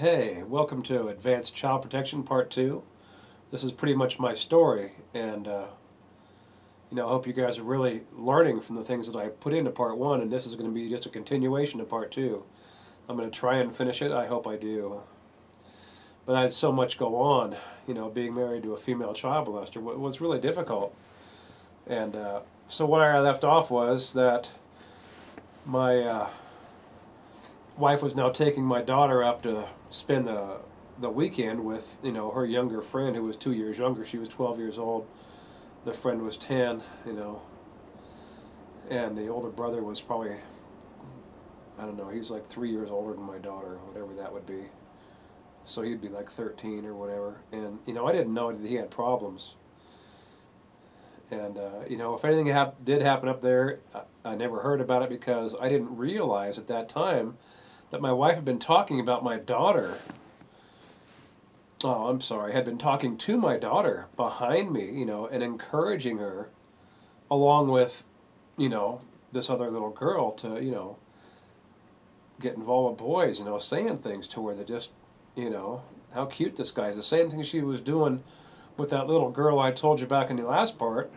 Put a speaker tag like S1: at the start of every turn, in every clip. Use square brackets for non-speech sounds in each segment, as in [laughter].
S1: Hey, welcome to Advanced Child Protection Part 2. This is pretty much my story, and uh, you know, I hope you guys are really learning from the things that I put into Part 1, and this is going to be just a continuation of Part 2. I'm going to try and finish it, I hope I do. But I had so much go on, you know, being married to a female child molester was really difficult. And uh, so what I left off was that my uh, wife was now taking my daughter up to spend the the weekend with you know her younger friend who was two years younger. She was twelve years old. The friend was ten. You know, and the older brother was probably I don't know. He was like three years older than my daughter, whatever that would be. So he'd be like thirteen or whatever. And you know, I didn't know that he had problems. And uh, you know, if anything hap- did happen up there, I, I never heard about it because I didn't realize at that time that my wife had been talking about my daughter. Oh, I'm sorry, had been talking to my daughter behind me, you know, and encouraging her, along with, you know, this other little girl to, you know, get involved with boys, you know, saying things to her that just, you know, how cute this guy is. The same thing she was doing with that little girl I told you back in the last part,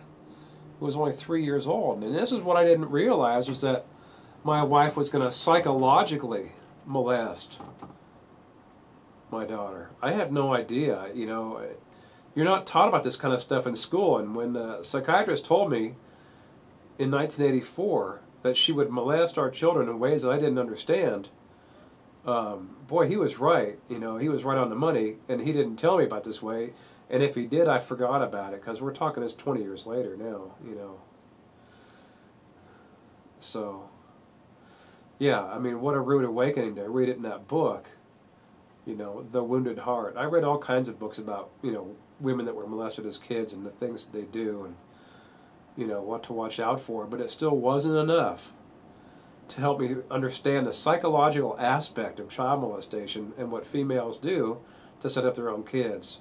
S1: who was only three years old. And this is what I didn't realize was that my wife was going to psychologically molest my daughter. I had no idea, you know. You're not taught about this kind of stuff in school. And when the psychiatrist told me in 1984 that she would molest our children in ways that I didn't understand, um, boy, he was right. You know, he was right on the money, and he didn't tell me about this way. And if he did, I forgot about it because we're talking this 20 years later now, you know. So, yeah, I mean, what a rude awakening to read it in that book. You know, The Wounded Heart. I read all kinds of books about, you know, women that were molested as kids and the things that they do and, you know, what to watch out for, but it still wasn't enough to help me understand the psychological aspect of child molestation and what females do to set up their own kids.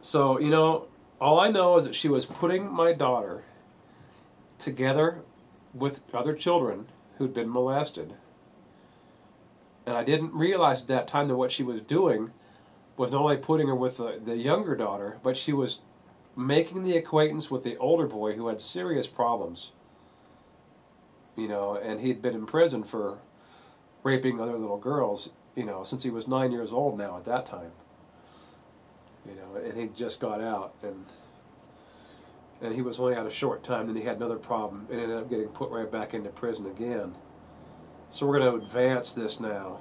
S1: So, you know, all I know is that she was putting my daughter together with other children who'd been molested. And I didn't realize at that time that what she was doing was not only putting her with the, the younger daughter, but she was making the acquaintance with the older boy who had serious problems. You know, and he'd been in prison for raping other little girls, you know, since he was nine years old now at that time. You know, and he just got out and and he was only out a short time. Then he had another problem and ended up getting put right back into prison again. So we're going to advance this now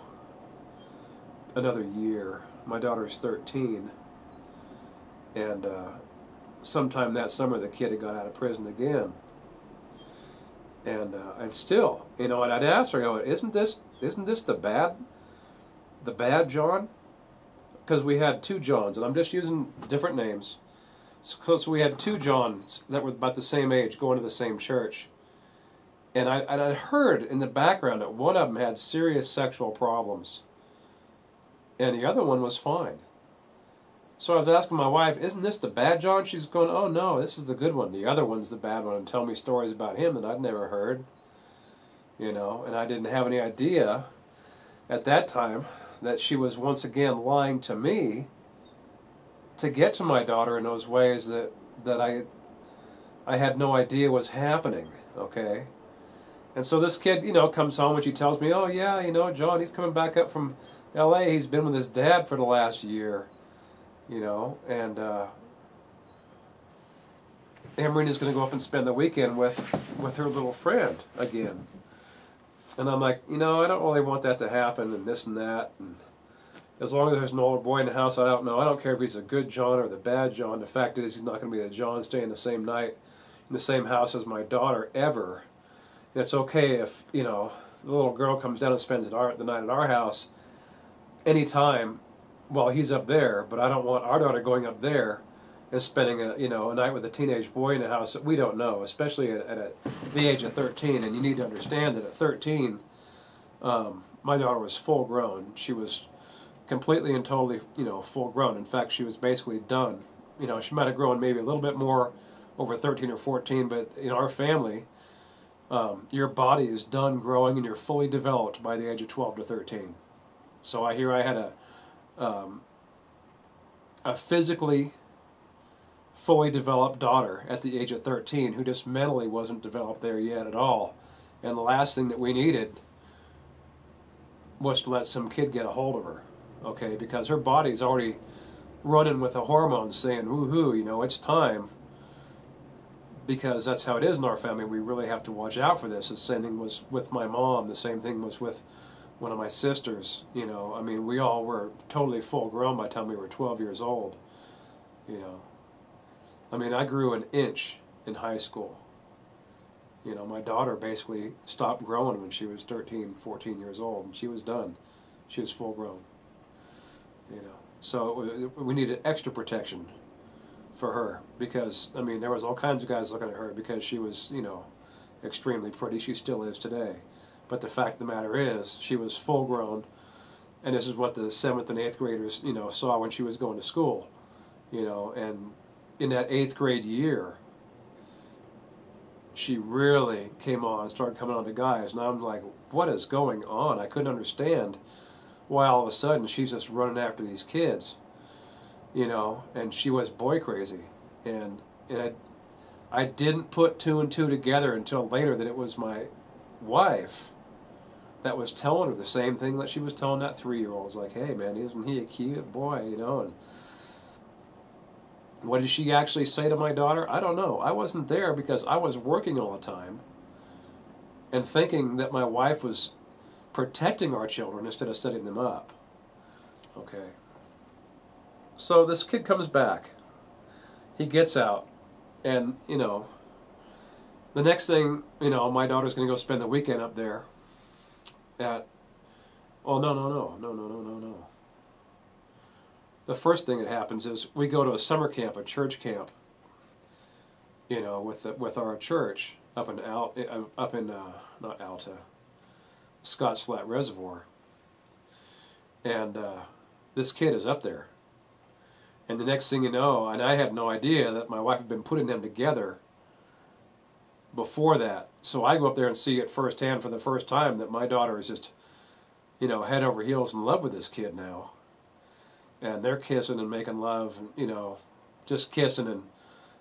S1: another year. My daughter's 13, and uh, sometime that summer the kid had got out of prison again. And uh, and still, you know, and I'd ask her, I go, isn't this isn't this the bad, the bad John? Because we had two Johns, and I'm just using different names. So, so we had two Johns that were about the same age going to the same church. And I, I heard in the background that one of them had serious sexual problems. And the other one was fine. So I was asking my wife, isn't this the bad John? She's going, oh no, this is the good one. The other one's the bad one, and tell me stories about him that I'd never heard. You know, and I didn't have any idea at that time that she was once again lying to me to get to my daughter in those ways that that I I had no idea was happening. Okay, and so this kid, you know, comes home and she tells me, "Oh yeah, you know, John, he's coming back up from L.A. He's been with his dad for the last year, you know, and." Uh, Amrina's going to go up and spend the weekend with with her little friend again. And I'm like, you know, I don't really want that to happen, and this and that, and as long as there's an older boy in the house, I don't know. I don't care if he's a good John or the bad John. The fact is, he's not going to be the John staying the same night in the same house as my daughter ever. And it's okay if, you know, the little girl comes down and spends the night at our house anytime while he's up there, but I don't want our daughter going up there and spending a you know a night with a teenage boy in the house that we don't know, especially at, at, at the age of 13. And you need to understand that at 13, um, my daughter was full grown. She was completely and totally, you know, full grown. In fact, she was basically done. You know, she might have grown maybe a little bit more over 13 or 14, but in our family, um, your body is done growing and you're fully developed by the age of 12 to 13. So I hear I had a um, a physically fully developed daughter at the age of 13 who just mentally wasn't developed there yet at all. And the last thing that we needed was to let some kid get a hold of her, okay? Because her body's already running with the hormones saying, woohoo, you know, it's time. Because that's how it is in our family. We really have to watch out for this. The same thing was with my mom. The same thing was with one of my sisters. You know, I mean, we all were totally full grown by the time we were 12 years old. You know, I mean, I grew an inch in high school. You know, my daughter basically stopped growing when she was 13, 14 years old, and she was done. She was full grown. You know, so uh, we needed extra protection for her because, I mean, there was all kinds of guys looking at her because she was, you know, extremely pretty. She still is today. But the fact of the matter is, she was full grown, and this is what the seventh and eighth graders, you know, saw when she was going to school, you know, and in that eighth grade year, she really came on, started coming on to guys, and I'm like, what is going on? I couldn't understand why all of a sudden she's just running after these kids, you know, and she was boy crazy, and and I, I didn't put two and two together until later that it was my wife that was telling her the same thing that she was telling that three year old. It's like, hey man, isn't he a cute boy, you know, and what did she actually say to my daughter? I don't know. I wasn't there because I was working all the time and thinking that my wife was protecting our children instead of setting them up. Okay. So this kid comes back. He gets out. And, you know, the next thing, you know, my daughter's going to go spend the weekend up there at. Oh, no, no, no, no, no, no, no, no the first thing that happens is we go to a summer camp, a church camp, you know, with the, with our church up in Al, uh, up in uh, not Alta, Scotts Flat Reservoir, and uh, this kid is up there, and the next thing you know, and I had no idea that my wife had been putting them together before that. So I go up there and see it firsthand for the first time that my daughter is just, you know, head over heels in love with this kid now. And they're kissing and making love, and, you know, just kissing and,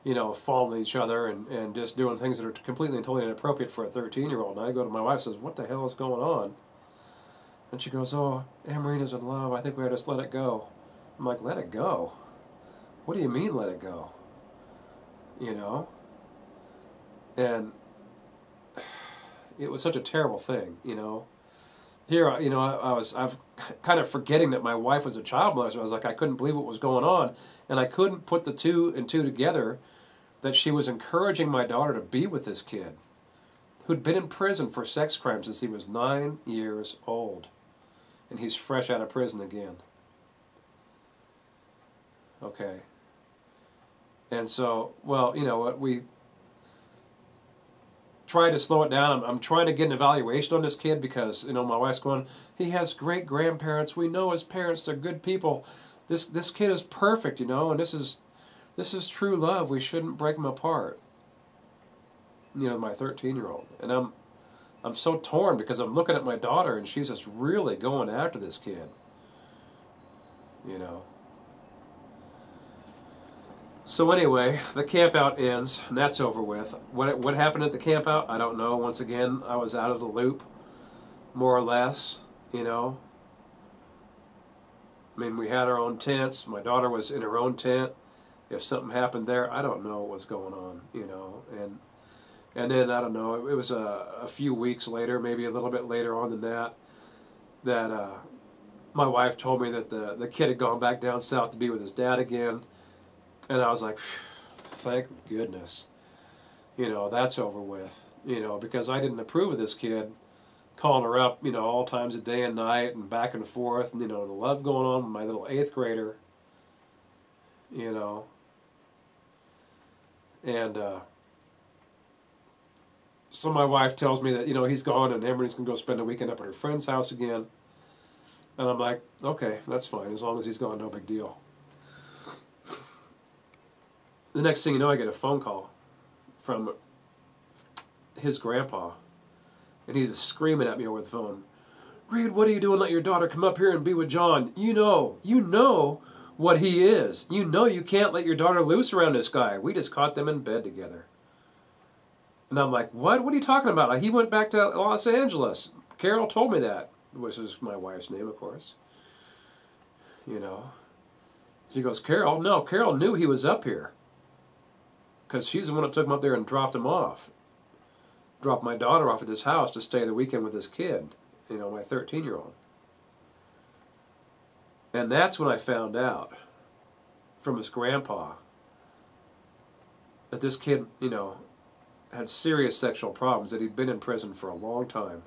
S1: you know, following each other and, and just doing things that are completely and totally inappropriate for a 13 year old. And I go to my wife and says, What the hell is going on? And she goes, Oh, Amarina's in love. I think we ought to just let it go. I'm like, Let it go? What do you mean, let it go? You know? And [sighs] it was such a terrible thing, you know? here, you know, I, I was I've kind of forgetting that my wife was a child molester. I was like, I couldn't believe what was going on, and I couldn't put the two and two together. That she was encouraging my daughter to be with this kid, who'd been in prison for sex crimes since he was nine years old, and he's fresh out of prison again. Okay. And so, well, you know what we trying to slow it down. I'm, I'm trying to get an evaluation on this kid because, you know, my wife's going, he has great grandparents. We know his parents, they're good people. This this kid is perfect, you know, and this is this is true love. We shouldn't break them apart. You know, my 13 year old. And I'm I'm so torn because I'm looking at my daughter and she's just really going after this kid. You know. So anyway, the campout ends, and that's over with. What what happened at the campout, I don't know. Once again, I was out of the loop, more or less. You know. I mean, we had our own tents. My daughter was in her own tent. If something happened there, I don't know what was going on. You know, and and then I don't know. It, was a, a few weeks later, maybe a little bit later on than that, that uh, my wife told me that the the kid had gone back down south to be with his dad again and I was like, thank goodness, you know, that's over with, you know, because I didn't approve of this kid calling her up, you know, all times of day and night and back and forth, and, you know, the love going on with my little eighth grader, you know, and, uh, so my wife tells me that, you know, he's gone and Emery's going to go spend a weekend up at her friend's house again. And I'm like, okay, that's fine. As long as he's gone, no big deal the next thing you know, I get a phone call from his grandpa, and he's screaming at me over the phone. Reed, what are you doing? Let your daughter come up here and be with John. You know, you know what he is. You know you can't let your daughter loose around this guy. We just caught them in bed together. And I'm like, what? What are you talking about? He went back to Los Angeles. Carol told me that, which is my wife's name, of course. You know. She goes, Carol? No, Carol knew he was up here. Because she's the one that took him up there and dropped him off. Dropped my daughter off at this house to stay the weekend with this kid, you know, my 13 year old. And that's when I found out from his grandpa that this kid, you know, had serious sexual problems, that he'd been in prison for a long time,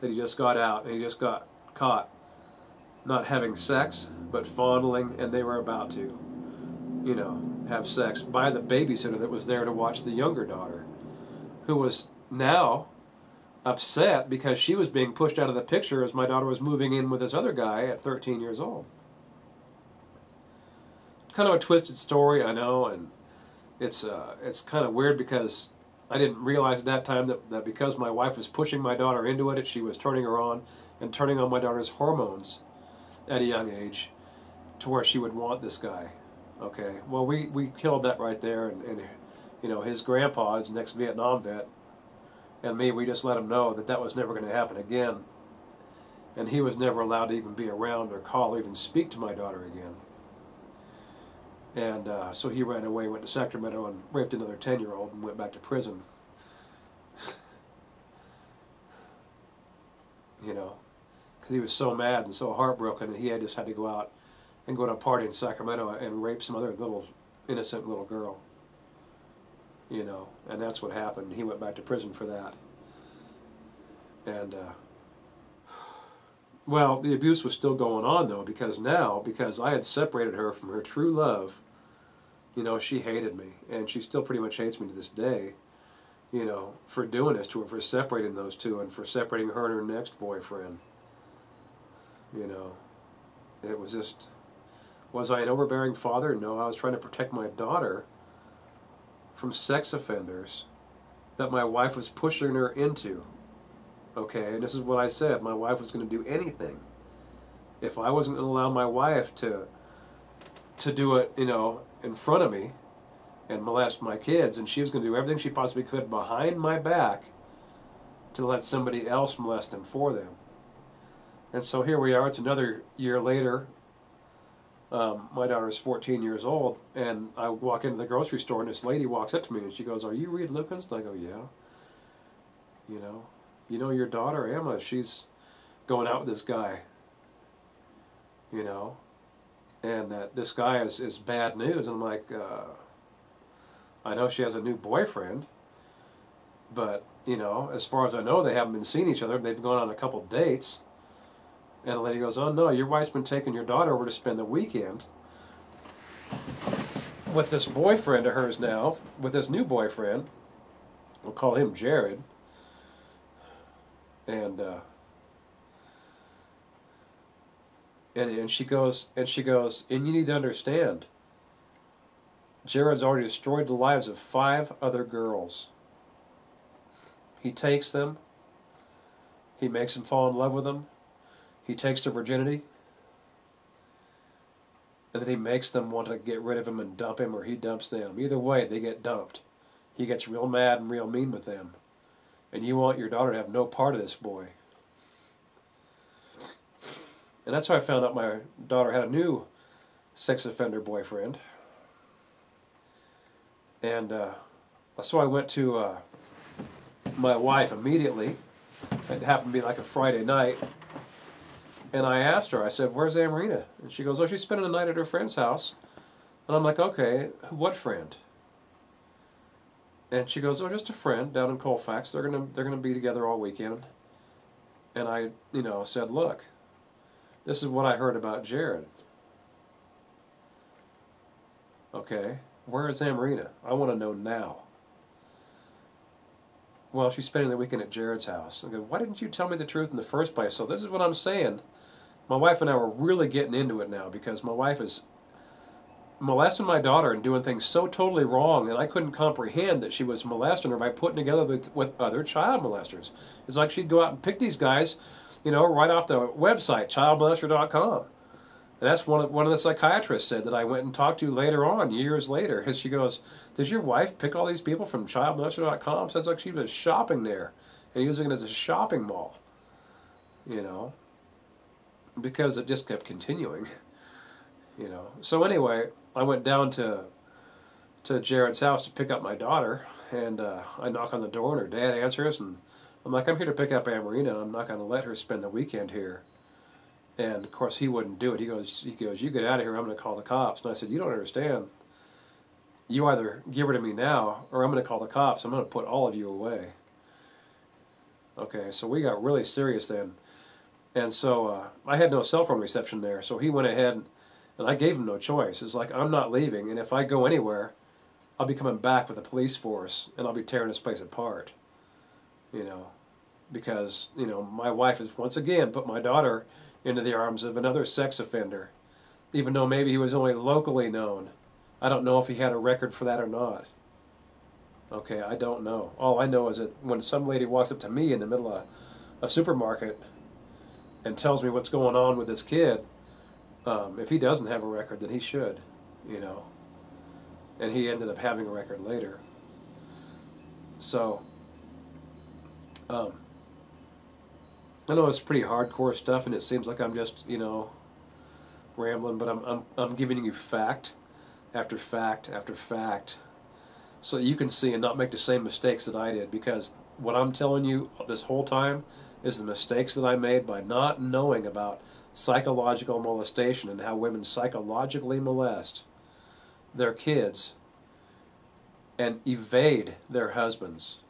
S1: that he just got out and he just got caught not having sex, but fondling, and they were about to, you know, have sex by the babysitter that was there to watch the younger daughter, who was now upset because she was being pushed out of the picture as my daughter was moving in with this other guy at 13 years old. Kind of a twisted story, I know, and it's uh, it's kind of weird because I didn't realize at that time that, that because my wife was pushing my daughter into it, she was turning her on and turning on my daughter's hormones at a young age to where she would want this guy. Okay, well, we, we killed that right there, and, and you know, his grandpa is next Vietnam vet, and me, we just let him know that that was never going to happen again. And he was never allowed to even be around or call, even speak to my daughter again. And uh, so he ran away, went to Sacramento, and raped another 10 year old and went back to prison. you know, because he was so mad and so heartbroken, and he had just had to go out and go to a party in Sacramento and rape some other little innocent little girl. You know, and that's what happened. He went back to prison for that. And, uh, well, the abuse was still going on though, because now, because I had separated her from her true love, you know, she hated me, and she still pretty much hates me to this day, you know, for doing this to her, for separating those two, and for separating her and her next boyfriend. You know, it was just, was I an overbearing father? No, I was trying to protect my daughter from sex offenders that my wife was pushing her into. Okay, and this is what I said my wife was going to do anything. If I wasn't going to allow my wife to to do it, you know, in front of me and molest my kids, and she was going to do everything she possibly could behind my back to let somebody else molest them for them. And so here we are, it's another year later. Um, my daughter is 14 years old, and I walk into the grocery store, and this lady walks up to me, and she goes, Are you Reed Lukens?" And I go, Yeah. You know, you know your daughter, Emma, she's going out with this guy. You know, and that this guy is, is bad news. And I'm like, uh, I know she has a new boyfriend, but, you know, as far as I know, they haven't been seeing each other. They've gone on a couple dates. And the lady goes, Oh, no, your wife's been taking your daughter over to spend the weekend with this boyfriend of hers now, with this new boyfriend. We'll call him Jared. And, uh, and, and she goes and she goes and you need to understand jared's already destroyed the lives of five other girls. He takes them. He makes them fall in love with them. He takes their virginity. And then he makes them want to get rid of him and dump him or he dumps them. Either way they get dumped. He gets real mad and real mean with them and you want your daughter to have no part of this boy and that's how I found out my daughter had a new sex offender boyfriend. And uh, so I went to uh, my wife immediately. It happened to be like a Friday night. And I asked her, I said, Where's Amarina? And she goes, Oh, she's spending the night at her friend's house. And I'm like, Okay, what friend? And she goes, Oh, just a friend down in Colfax. They're gonna they're gonna be together all weekend. And I, you know, said, Look, this is what I heard about Jared. Okay, where is Amarina? I want to know now. Well, she's spending the weekend at Jared's house. I go, why didn't you tell me the truth in the first place? So this is what I'm saying. My wife and I were really getting into it now because my wife is molesting my daughter and doing things so totally wrong, and I couldn't comprehend that she was molesting her by putting together with, with other child molesters. It's like she'd go out and pick these guys you know, right off the website, childmolester.com. And that's one of, one of the psychiatrists said that I went and talked to later on, years later. And she goes, Did your wife pick all these people from childmolester.com? Sounds like she was shopping there and using it as a shopping mall. You know, because it just kept continuing. [laughs] You know. So anyway, I went down to to Jared's house to pick up my daughter, and uh, I knock on the door, and her dad answers, and I'm like, I'm here to pick up Amarina. I'm not going to let her spend the weekend here. And of course, he wouldn't do it. He goes, he goes, you get out of here. I'm going to call the cops. And I said, you don't understand. You either give her to me now, or I'm going to call the cops. I'm going to put all of you away. Okay, so we got really serious then. And so uh, I had no cell phone reception there. So he went ahead, and I gave him no choice. It's like, I'm not leaving. And if I go anywhere, I'll be coming back with a police force, and I'll be tearing this place apart. You know, because, you know, my wife has once again put my daughter into the arms of another sex offender, even though maybe he was only locally known. I don't know if he had a record for that or not. Okay, I don't know. All I know is that when some lady walks up to me in the middle of a supermarket and tells me what's going on with this kid, um, if he doesn't have a record, then he should, you know. And he ended up having a record later. So, um, I know it's pretty hardcore stuff, and it seems like I'm just, you know, rambling, but I'm, I'm, I'm giving you fact after fact after fact so you can see and not make the same mistakes that I did because what I'm telling you this whole time is the mistakes that I made by not knowing about psychological molestation and how women psychologically molest their kids and evade their husbands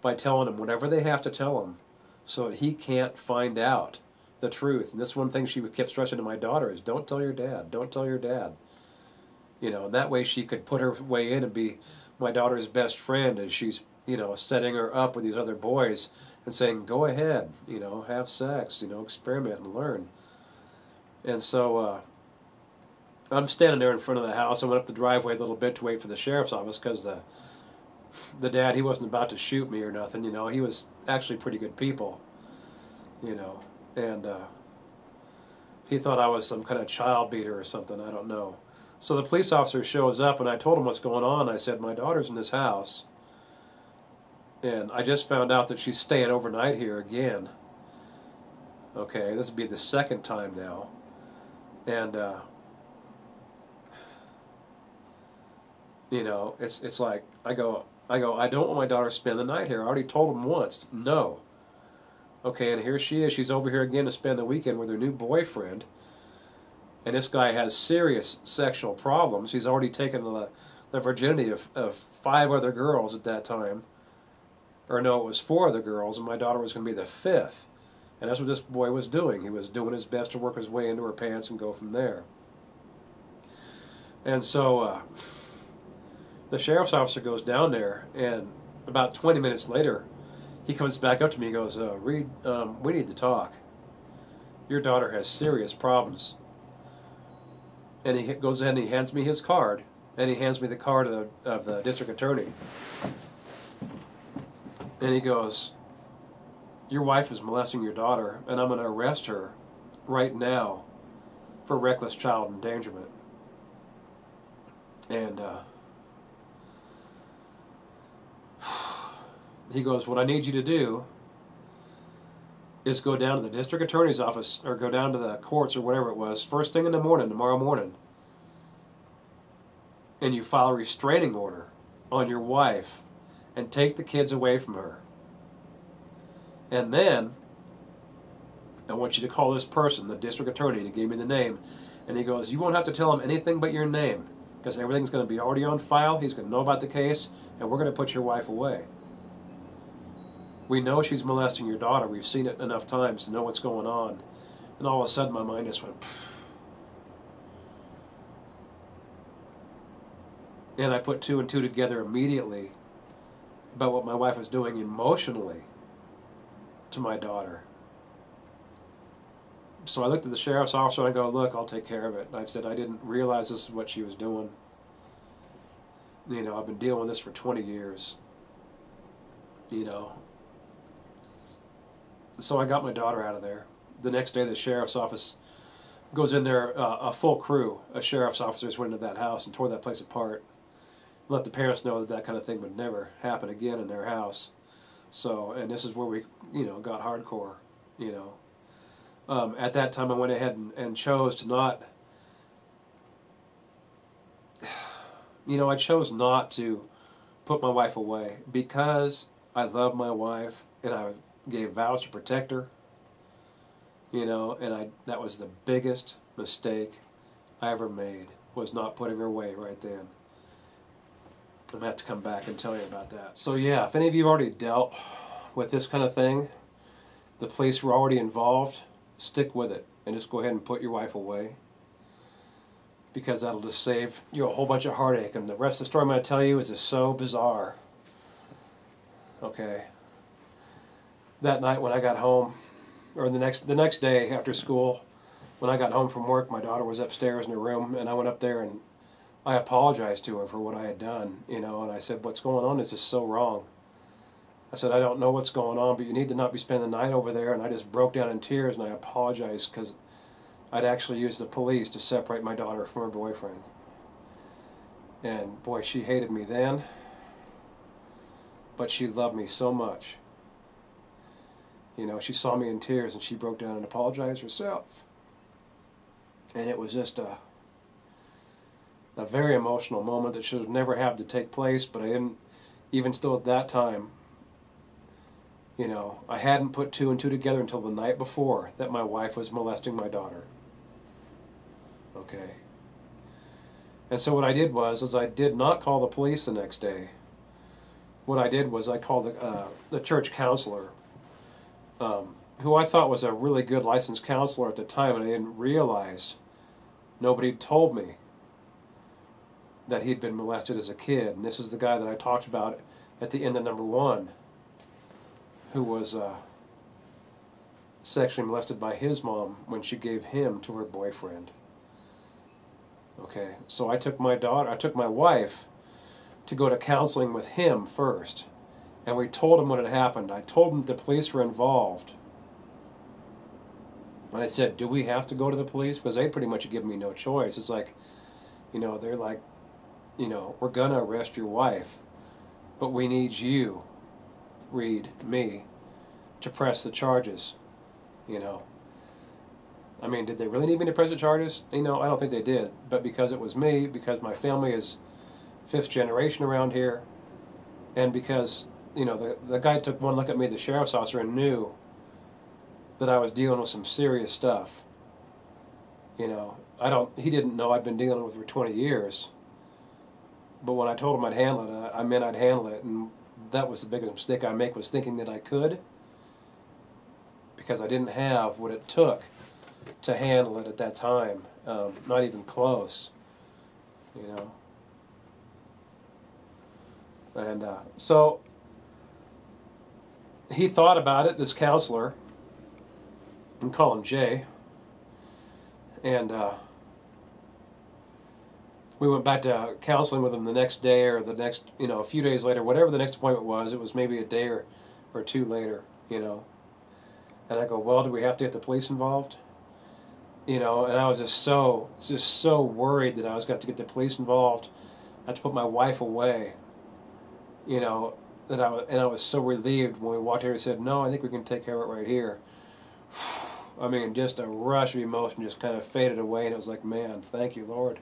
S1: by telling them whatever they have to tell them so that he can't find out the truth. And this one thing she kept stressing to my daughter is don't tell your dad, don't tell your dad. You know, and that way she could put her way in and be my daughter's best friend as she's, you know, setting her up with these other boys and saying, go ahead, you know, have sex, you know, experiment and learn. And so uh, I'm standing there in front of the house. I went up the driveway a little bit to wait for the sheriff's office because the the dad he wasn't about to shoot me or nothing. You know, he was actually pretty good people. You know, and uh, he thought I was some kind of child beater or something. I don't know. So the police officer shows up, and I told him what's going on. I said, My daughter's in this house, and I just found out that she's staying overnight here again. Okay, this would be the second time now. And, uh, you know, it's, it's like, I go, I go, I don't want my daughter to spend the night here. I already told him once, no. Okay, and here she is. She's over here again to spend the weekend with her new boyfriend and this guy has serious sexual problems. He's already taken the, the virginity of, of five other girls at that time. Or no, it was four other girls, and my daughter was going to be the fifth. And that's what this boy was doing. He was doing his best to work his way into her pants and go from there. And so uh, the sheriff's officer goes down there, and about 20 minutes later, he comes back up to me and goes, uh, Reed, um, we need to talk. Your daughter has serious problems and he goes ahead and he hands me his card, and he hands me the card of the, of the district attorney. And he goes, Your wife is molesting your daughter, and I'm going to arrest her right now for reckless child endangerment. And uh, [sighs] he goes, What I need you to do is go down to the district attorney's office or go down to the courts or whatever it was first thing in the morning tomorrow morning and you file a restraining order on your wife and take the kids away from her and then I want you to call this person, the district attorney, and he gave me the name. And he goes, You won't have to tell him anything but your name because everything's going to be already on file. He's going to know about the case, and we're going to put your wife away. We know she's molesting your daughter. We've seen it enough times to know what's going on. And all of a sudden, my mind just went, Pff. and I put two and two together immediately about what my wife was doing emotionally to my daughter. So I looked at the sheriff's officer and I go, Look, I'll take care of it. And I said, I didn't realize this is what she was doing. You know, I've been dealing with this for 20 years. You know, so I got my daughter out of there. The next day, the sheriff's office goes in there, uh, a full crew of sheriff's officers went into that house and tore that place apart. Let the parents know that that kind of thing would never happen again in their house. So, and this is where we, you know, got hardcore, you know. Um, at that time, I went ahead and, and chose to not, [sighs] you know, I chose not to put my wife away because I love my wife and I gave vows to protect her. You know, and I that was the biggest mistake I ever made was not putting her away right then. I'm gonna have to come back and tell you about that. So yeah, if any of you have already dealt with this kind of thing, the police were already involved, stick with it and just go ahead and put your wife away because that'll just save you a whole bunch of heartache. And the rest of the story I'm going to tell you is just so bizarre. Okay. That night when I got home, or the next the next day after school, when I got home from work, my daughter was upstairs in her room, and I went up there and I apologized to her for what I had done, you know, and I said, "What's going on? This is so wrong." I said, "I don't know what's going on, but you need to not be spending the night over there." And I just broke down in tears, and I apologized because I'd actually used the police to separate my daughter from her boyfriend. And boy, she hated me then, but she loved me so much. You know, she saw me in tears and she broke down and apologized herself. And it was just a a very emotional moment that should have never had to take place, but I didn't even still at that time you know, I hadn't put two and two together until the night before that my wife was molesting my daughter. Okay. And so what I did was, is I did not call the police the next day. What I did was I called the, uh, the church counselor, um, who I thought was a really good licensed counselor at the time, and I didn't realize nobody told me that he'd been molested as a kid. And this is the guy that I talked about at the end of number one, who was uh, sexually molested by his mom when she gave him to her boyfriend. Okay, so I took my daughter, I took my wife to go to counseling with him first. And we told him what had happened. I told him the police were involved. And I said, Do we have to go to the police? Because they pretty much give me no choice. It's like, you know, they're like, you know, we're going to arrest your wife, but we need you, read me, to press the charges, you know. I mean, did they really need me to press the charges? You know, I don't think they did. But because it was me, because my family is fifth generation around here, and because, you know, the, the guy took one look at me, the sheriff's officer, and knew that I was dealing with some serious stuff. You know, I don't, he didn't know I'd been dealing with for 20 years. But when I told him I'd handle it, I, I meant I'd handle it. And that was the biggest mistake I make was thinking that I could because I didn't have what it took to handle it at that time. Um, not even close, you know. And uh, so he thought about it, this counselor, and call him Jay. And uh, we went back to counseling with him the next day or the next, you know, a few days later, whatever the next appointment was. It was maybe a day or, or two later, you know. And I go, well, do we have to get the police involved? you know, and I was just so just so worried that I was going to get the police involved. I had to put my wife away. You know, that I was, and I was so relieved when we walked here and said, "No, I think we can take care of it right here." [sighs] I mean, just a rush of emotion just kind of faded away, and it was like, "Man, thank you, Lord."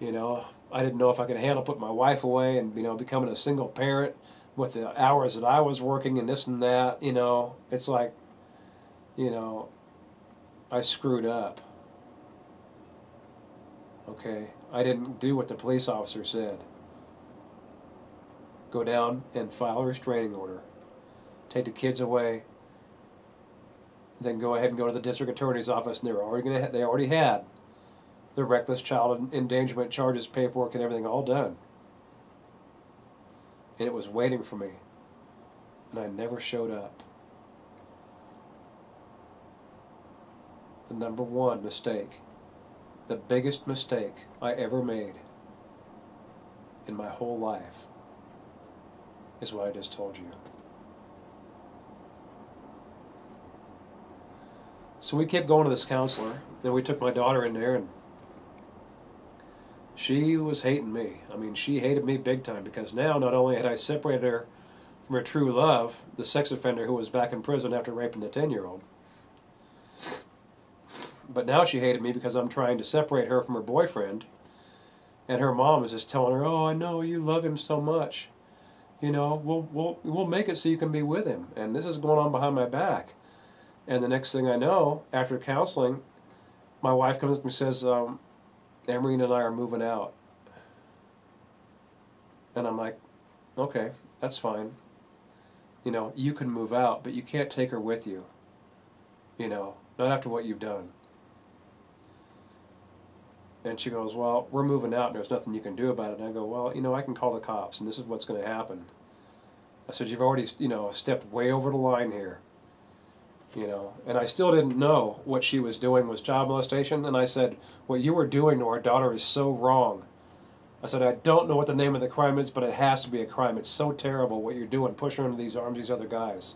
S1: You know, I didn't know if I could handle putting my wife away and you know becoming a single parent with the hours that I was working and this and that. You know, it's like, you know, I screwed up. Okay, I didn't do what the police officer said. Go down and file a restraining order. Take the kids away. Then go ahead and go to the district attorney's office, and they're already gonna. they already had the reckless child endangerment charges, paperwork, and everything all done. And it was waiting for me. And I never showed up. the number one mistake, the biggest mistake I ever made in my whole life is what I just told you. So we kept going to this counselor. Then we took my daughter in there, and she was hating me. I mean, she hated me big time because now not only had I separated her from her true love, the sex offender who was back in prison after raping the 10 year old, but now she hated me because I'm trying to separate her from her boyfriend. And her mom is just telling her, "Oh, I know you love him so much. You know, we'll we'll we'll make it so you can be with him." And this is going on behind my back. And the next thing I know, after counseling, my wife comes up and says, um, "Emerine and I are moving out." And I'm like, "Okay, that's fine. You know, you can move out, but you can't take her with you. You know, not after what you've done." And she goes, Well, we're moving out and there's nothing you can do about it. And I go, Well, you know, I can call the cops and this is what's going to happen. I said, You've already, you know, stepped way over the line here. You know, and I still didn't know what she was doing was child molestation. And I said, What you were doing to our daughter is so wrong. I said, I don't know what the name of the crime is, but it has to be a crime. It's so terrible what you're doing, pushing her into these arms, these other guys.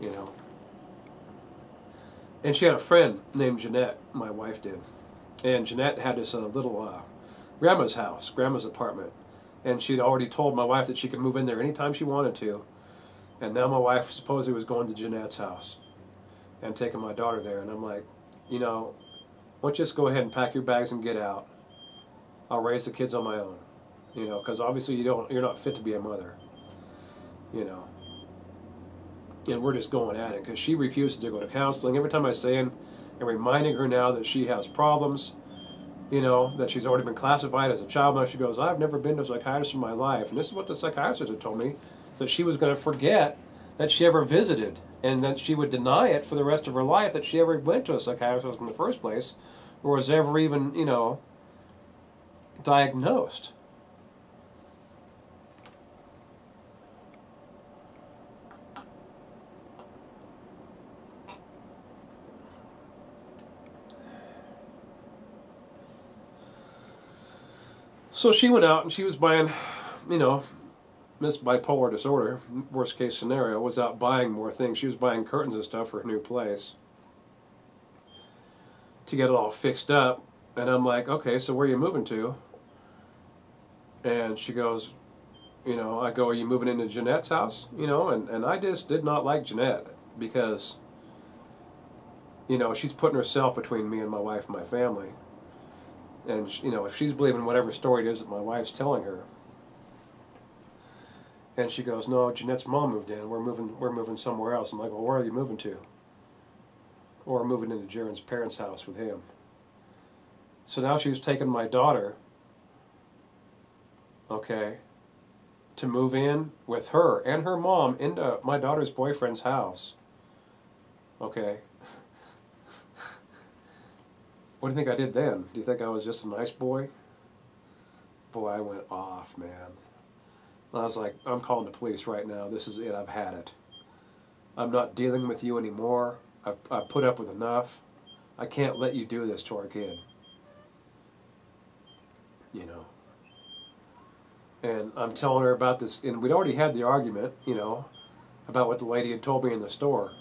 S1: You know. And she had a friend named Jeanette, my wife did and Jeanette had this uh, little uh, grandma's house, grandma's apartment, and she'd already told my wife that she could move in there anytime she wanted to. And now my wife supposedly was going to Jeanette's house and taking my daughter there, and I'm like, you know, why don't you just go ahead and pack your bags and get out? I'll raise the kids on my own, you know, because obviously you don't, you're not fit to be a mother, you know. And we're just going at it because she refuses to go to counseling. Every time I say, and reminding her now that she has problems, you know, that she's already been classified as a child molester. She goes, I've never been to a psychiatrist in my life. And this is what the psychiatrist had told me, that she was going to forget that she ever visited and that she would deny it for the rest of her life that she ever went to a psychiatrist in the first place or was ever even, you know, diagnosed. So she went out and she was buying, you know, Miss Bipolar Disorder, worst case scenario, was out buying more things. She was buying curtains and stuff for her new place to get it all fixed up. And I'm like, okay, so where are you moving to? And she goes, you know, I go, are you moving into Jeanette's house? You know, and, and I just did not like Jeanette because, you know, she's putting herself between me and my wife and my family and you know if she's believing whatever story it is that my wife's telling her and she goes no jeanette's mom moved in we're moving we're moving somewhere else i'm like well where are you moving to or moving into Jared's parents house with him so now she's taking my daughter okay to move in with her and her mom into my daughter's boyfriend's house okay [laughs] what do you think I did then? Do you think I was just a nice boy? Boy, I went off, man. I was like, I'm calling the police right now. This is it. I've had it. I'm not dealing with you anymore. I've, I've put up with enough. I can't let you do this to our kid. You know. And I'm telling her about this, and we'd already had the argument, you know, about what the lady had told me in the store.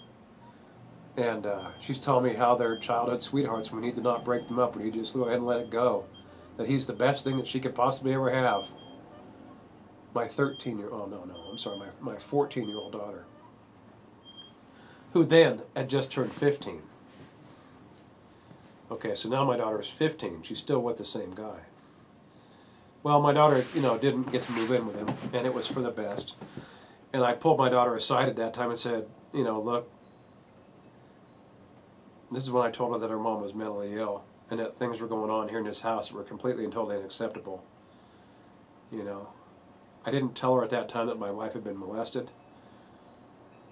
S1: And uh, she's telling me how they're childhood sweethearts. We need to not break them up. We need to just go ahead and let it go. That he's the best thing that she could possibly ever have. My 13 year oh no no I'm sorry my my 14 year old daughter, who then had just turned 15. Okay, so now my daughter is 15. She's still with the same guy. Well, my daughter, you know, didn't get to move in with him, and it was for the best. And I pulled my daughter aside at that time and said, you know, look, this is when I told her that her mom was mentally ill and that things were going on here in this house that were completely and totally unacceptable. You know, I didn't tell her at that time that my wife had been molested,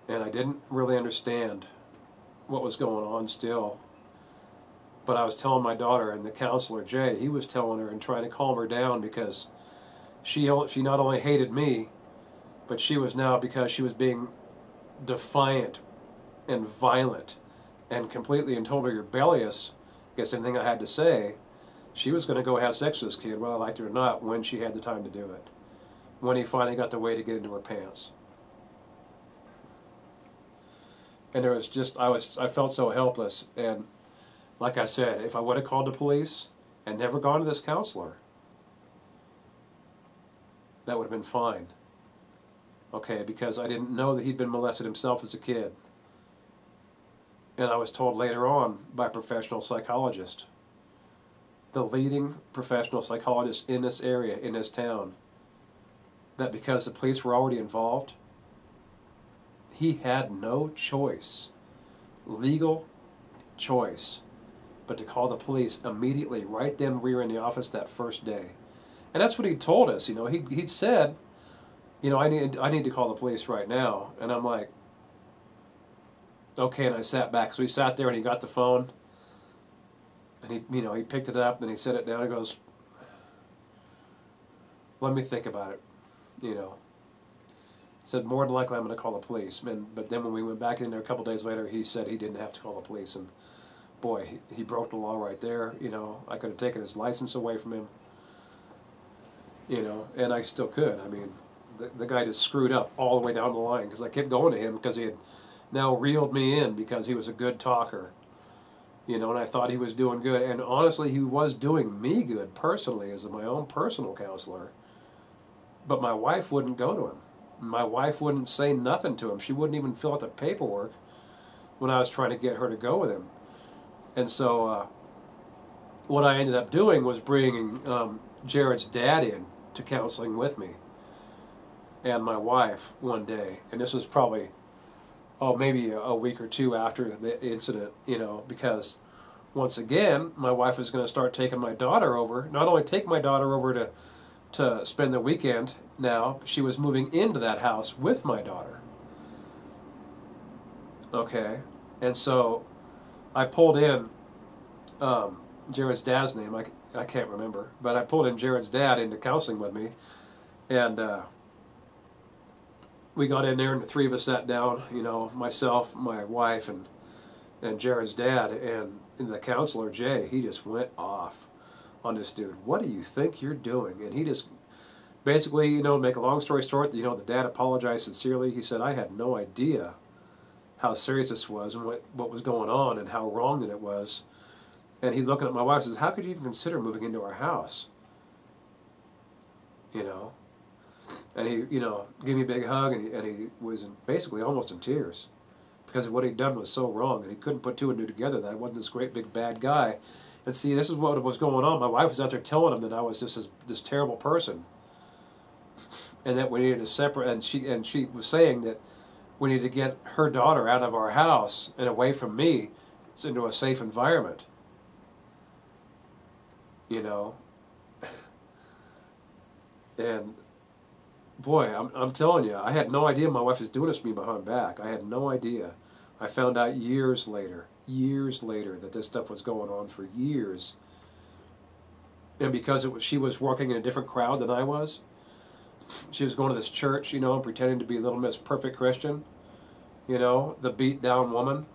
S1: and I didn't really understand what was going on still. But I was telling my daughter, and the counselor Jay, he was telling her and trying to calm her down because she she not only hated me, but she was now because she was being defiant and violent and completely and totally rebellious against anything I had to say, she was going to go have sex with this kid, whether I liked it or not, when she had the time to do it. When he finally got the way to get into her pants. and there was just I was I felt so helpless and like I said, if I would have called the police and never gone to this counselor, that would have been fine. Okay, because I didn't know that he'd been molested himself as a kid. And I was told later on by a professional psychologist, the leading professional psychologist in this area, in this town, that because the police were already involved, he had no choice, legal choice, but to call the police immediately, right then we were in the office that first day. And that's what he told us, you know, he, he'd said, you know, I need, I need to call the police right now. And I'm like, okay, and I sat back, so he sat there and he got the phone, and he, you know, he picked it up, and he set it down, and goes, let me think about it, you know said more than likely I'm going to call the police. And, but then when we went back in there a couple days later, he said he didn't have to call the police. And boy, he, he broke the law right there. You know, I could have taken his license away from him. You know, and I still could. I mean, the, the guy just screwed up all the way down the line because I kept going to him because he had now reeled me in because he was a good talker. You know, and I thought he was doing good. And honestly, he was doing me good personally as my own personal counselor. But my wife wouldn't go to him my wife wouldn't say nothing to him. She wouldn't even fill out the paperwork when I was trying to get her to go with him. And so, uh, what I ended up doing was bringing um, Jared's dad in to counseling with me and my wife one day. And this was probably, oh, maybe a, a week or two after the incident, you know, because once again, my wife was going to start taking my daughter over, not only take my daughter over to to spend the weekend now. She was moving into that house with my daughter. Okay, and so I pulled in um, Jared's dad's name. I, I can't remember, but I pulled in Jared's dad into counseling with me, and uh, we got in there, and the three of us sat down. You know, myself, my wife, and and Jared's dad, and, and the counselor Jay. He just went off on this dude. What do you think you're doing? And he just basically, you know, make a long story short, you know, the dad apologized sincerely. He said, I had no idea how serious this was and what, what was going on and how wrong that it was. And he looking at my wife says, How could you even consider moving into our house? You know? And he, you know, gave me a big hug and he, and he was in, basically almost in tears because of what he'd done was so wrong and he couldn't put two and two together that I wasn't this great big bad guy and see, this is what was going on. My wife was out there telling him that I was just this, this terrible person, and that we needed to separate. And she and she was saying that we need to get her daughter out of our house and away from me, into a safe environment. You know. And boy, I'm I'm telling you, I had no idea my wife was doing this to me behind back. I had no idea. I found out years later years later that this stuff was going on for years. And because it was, she was working in a different crowd than I was, she was going to this church, you know, and pretending to be Little Miss Perfect Christian, you know, the beat down woman.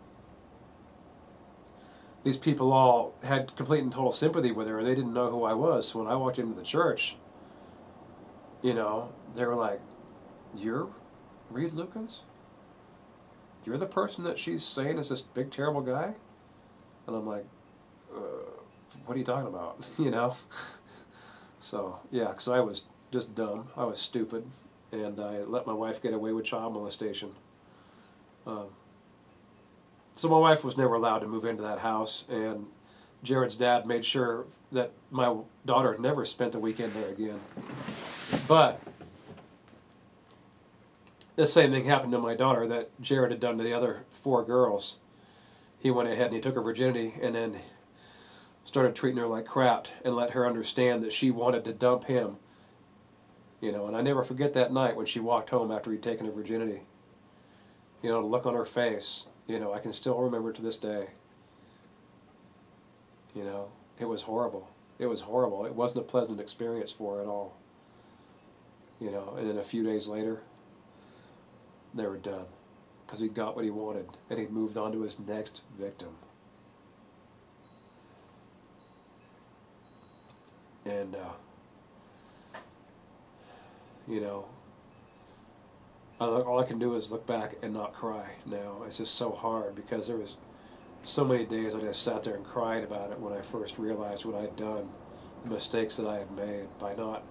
S1: These people all had complete and total sympathy with her, and they didn't know who I was. So when I walked into the church, you know, they were like, You're Reed Lukens? You're the person that she's saying is this big terrible guy? And i'm like uh, what are you talking about? [laughs] You know? [laughs] So yeah because i was just dumb. I was stupid. And i let my wife get away with child molestation. Um, so my wife was never allowed to move into that house. And jared's dad made sure that my daughter never spent the weekend there again. But the same thing happened to my daughter that Jared had done to the other four girls. He went ahead and he took her virginity and then started treating her like crap and let her understand that she wanted to dump him. You know, and I never forget that night when she walked home after he'd taken her virginity. You know, the look on her face, you know, I can still remember to this day. You know, it was horrible. It was horrible. It wasn't a pleasant experience for her at all. You know, and then a few days later, they were done because he got what he wanted and he moved on to his next victim. And, uh, you know, all I can do is look back and not cry now. It's just so hard because there was so many days I just sat there and cried about it when I first realized what I'd done, the mistakes that I had made by not,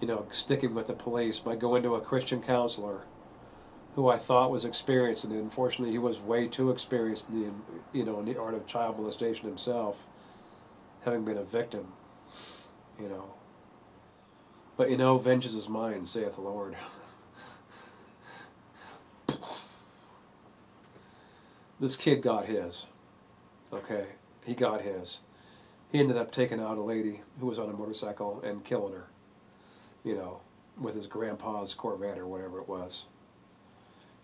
S1: you know, sticking with the police, by going to a Christian counselor who I thought was experienced, and unfortunately he was way too experienced in the, you know, in the art of child molestation himself, having been a victim, you know. But you know, vengeance is mine, saith the Lord. this kid got his. Okay, he got his. He ended up taking out a lady who was on a motorcycle and killing her. You know, with his grandpa's Corvette or whatever it was.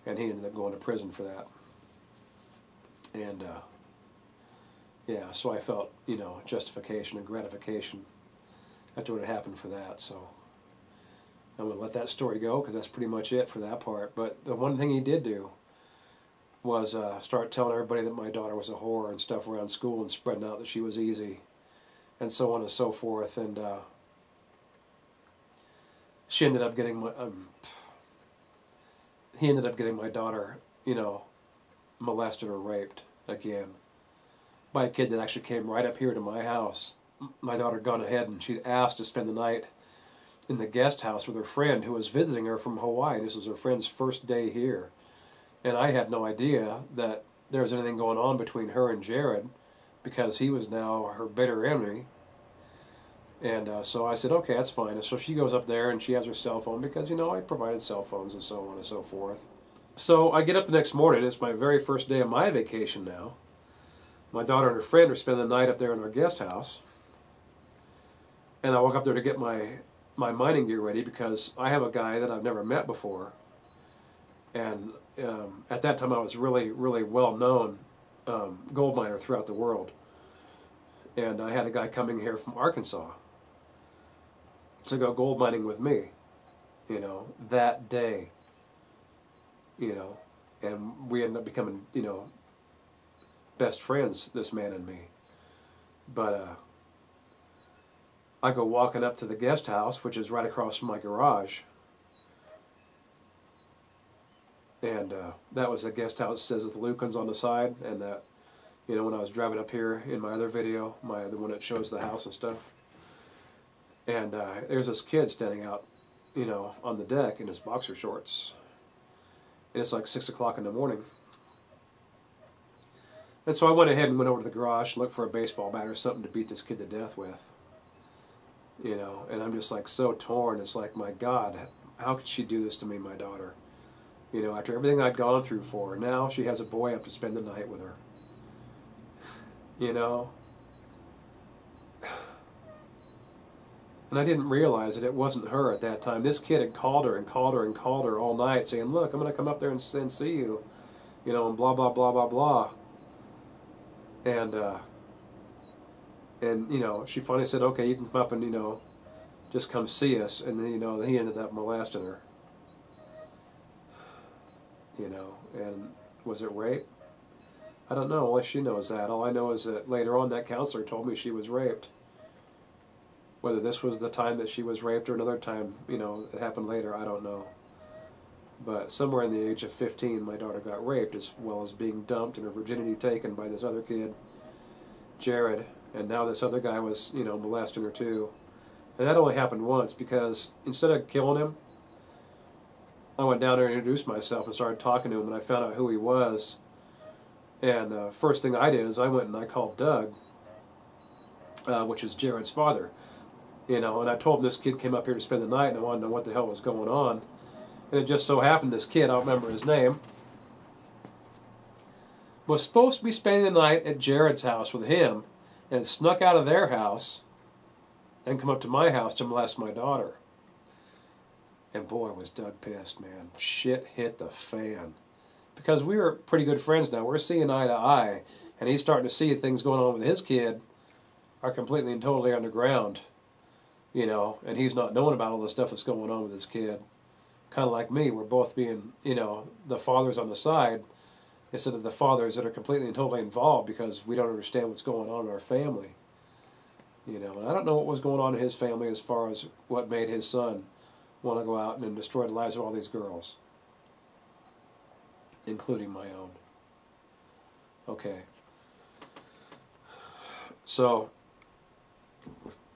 S1: And he ended up going to prison for that. And, uh, yeah, so I felt, you know, justification and gratification after what had happened for that. So I'm to let that story go because that's pretty much it for that part. But the one thing he did do was uh, start telling everybody that my daughter was a whore and stuff around school and spreading out that she was easy and so on and so forth. And uh, she ended up getting my, um, he ended up getting my daughter, you know, molested or raped again by a kid that actually came right up here to my house. My daughter gone ahead and she'd asked to spend the night in the guest house with her friend who was visiting her from Hawaii. This was her friend's first day here and I had no idea that there was anything going on between her and Jared because he was now her bitter enemy. And uh, so I said, okay, that's fine. And so she goes up there and she has her cell phone because, you know, I provided cell phones and so on and so forth. So I get up the next morning. It's my very first day of my vacation now. My daughter and her friend are spending the night up there in our guest house. And I walk up there to get my, my mining gear ready because I have a guy that I've never met before. And um, at that time I was really, really well known um, gold miner throughout the world. And I had a guy coming here from Arkansas to go gold mining with me, you know, that day, you know, and we ended up becoming, you know, best friends, this man and me. But uh, I go walking up to the guest house, which is right across from my garage, and uh, that was the guest house says the Lukens on the side and that you know when I was driving up here in my other video my the one that shows the house and stuff and uh, there's this kid standing out you know on the deck in his boxer shorts. And it's like six o'clock in the morning. And so I went ahead and went over to the garage looked for a baseball bat or something to beat this kid to death with. You know and I'm just like so torn. It's like my god how could she do this to me my daughter? You know, after everything I'd gone through for her, now she has a boy up to spend the night with her. You know? And I didn't realize that it wasn't her at that time. This kid had called her and called her and called her all night saying, look, I'm going to come up there and, and see you. You know, and blah, blah, blah, blah, blah. And, uh, and, you know, she finally said, okay, you can come up and, you know, just come see us. And then, you know, he ended up molesting her you know, and was it rape? I don't know, unless she knows that. All I know is that later on that counselor told me she was raped. Whether this was the time that she was raped or another time, you know, it happened later, I don't know. But somewhere in the age of 15, my daughter got raped as well as being dumped and her virginity taken by this other kid, Jared. And now this other guy was, you know, molesting her too. And that only happened once because instead of killing him, I went down there and introduced myself and started talking to him, and I found out who he was. And uh, first thing I did is I went and I called Doug, uh, which is Jared's father. You know, and I told him this kid came up here to spend the night, and I wanted to know what the hell was going on. And it just so happened this kid, I don't remember his name, was supposed to be spending the night at Jared's house with him, and snuck out of their house and come up to my house to molest my daughter. And boy, was Doug pissed, man. Shit hit the fan. Because we were pretty good friends now. We're seeing eye to eye. And he's starting to see things going on with his kid are completely and totally underground. You know, and he's not knowing about all the stuff that's going on with his kid. Kind of like me. We're both being, you know, the fathers on the side instead of the fathers that are completely and totally involved because we don't understand what's going on in our family. You know, and I don't know what was going on in his family as far as what made his son want to go out and destroy the lives of all these girls. including my own. Okay. So,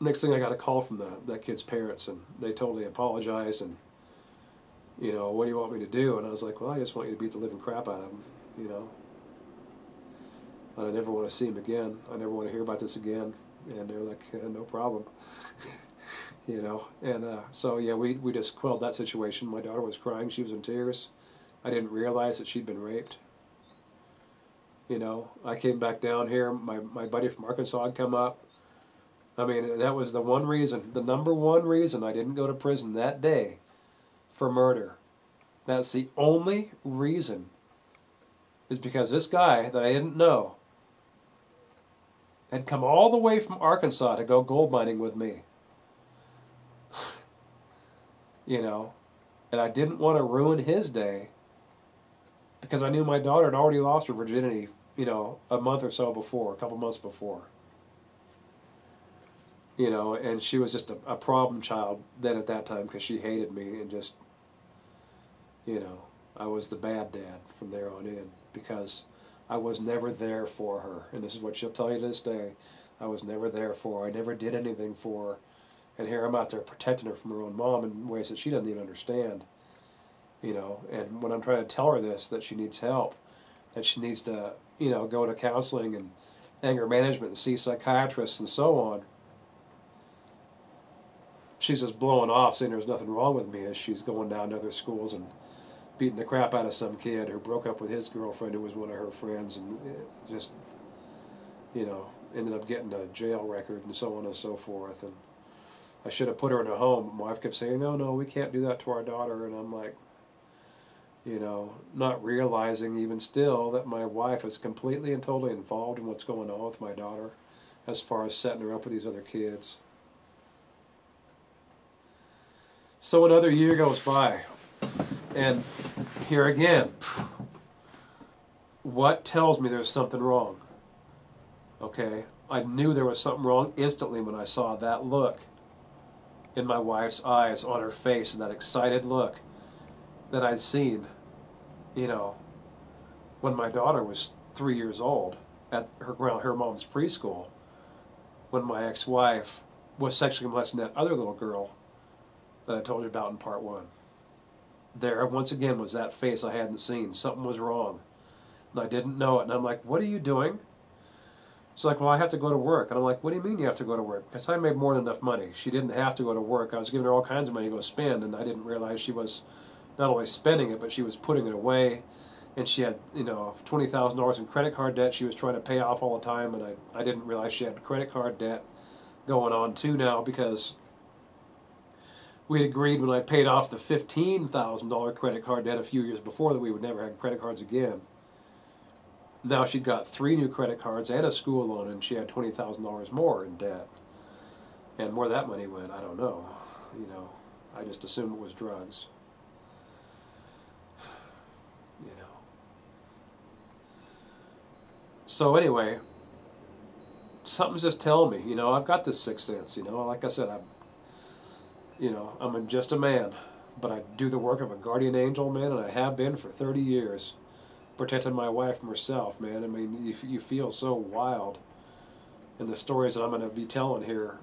S1: next thing I got a call from the, that kid's parents, and they totally apologized and, you know, what do you want me to do? And I was like, well, I just want you to beat the living crap out of him, you know. And I never want to see him again. I never want to hear about this again. And they're like, no problem. [laughs] you know, and uh, so yeah, we, we just quelled that situation. My daughter was crying. She was in tears. I didn't realize that she'd been raped. You know, I came back down here. My, my buddy from Arkansas had come up. I mean, that was the one reason, the number one reason I didn't go to prison that day for murder. That's the only reason. Is because this guy that I didn't know had come all the way from Arkansas to go gold mining with me. [sighs] you know, and I didn't want to ruin his day because I knew my daughter had already lost her virginity, you know, a month or so before, a couple months before. You know, and she was just a, a problem child then at that time because she hated me and just, you know, I was the bad dad from there on in because I was never there for her. And this is what she'll tell you to this day. I was never there for her. I never did anything for her. And here I'm out there protecting her from her own mom in ways that she doesn't even understand you know, and when I'm trying to tell her this, that she needs help, that she needs to, you know, go to counseling and anger management and see psychiatrists and so on, she's just blowing off saying there's nothing wrong with me as she's going down to other schools and beating the crap out of some kid who broke up with his girlfriend who was one of her friends and eh, just, you know, ended up getting a jail record and so on and so forth. And I should have put her in a home. My wife kept saying, no, no, we can't do that to our daughter. And I'm like, you know, not realizing even still that my wife is completely and totally involved in what's going on with my daughter as far as setting her up with these other kids. So another year goes by, and here again, what tells me there's something wrong? Okay, I knew there was something wrong instantly when I saw that look in my wife's eyes on her face and that excited look that I'd seen you know, when my daughter was three years old at her her mom's preschool, when my ex-wife was sexually molesting that other little girl that I told you about in part one. There, once again, was that face I hadn't seen. Something was wrong. And I didn't know it. And I'm like, what are you doing? She's like, well, I have to go to work. And I'm like, what do you mean you have to go to work? Because I made more than enough money. She didn't have to go to work. I was giving her all kinds of money to go spend, and I didn't realize she was not only spending it, but she was putting it away. And she had, you know, twenty thousand dollars in credit card debt she was trying to pay off all the time, and I, I didn't realize she had credit card debt going on too now because we had agreed when I paid off the fifteen thousand dollar credit card debt a few years before that we would never have credit cards again. Now she'd got three new credit cards and a school loan, and she had twenty thousand dollars more in debt. And where that money went, I don't know. You know, I just assumed it was drugs. You know. So anyway, something's just telling me, you know, I've got this sixth sense, you know, like I said, I'm, you know, I'm just a man, but I do the work of a guardian angel, man, and I have been for 30 years, protecting my wife from herself, man. I mean, you, you feel so wild, and the stories that I'm going to be telling here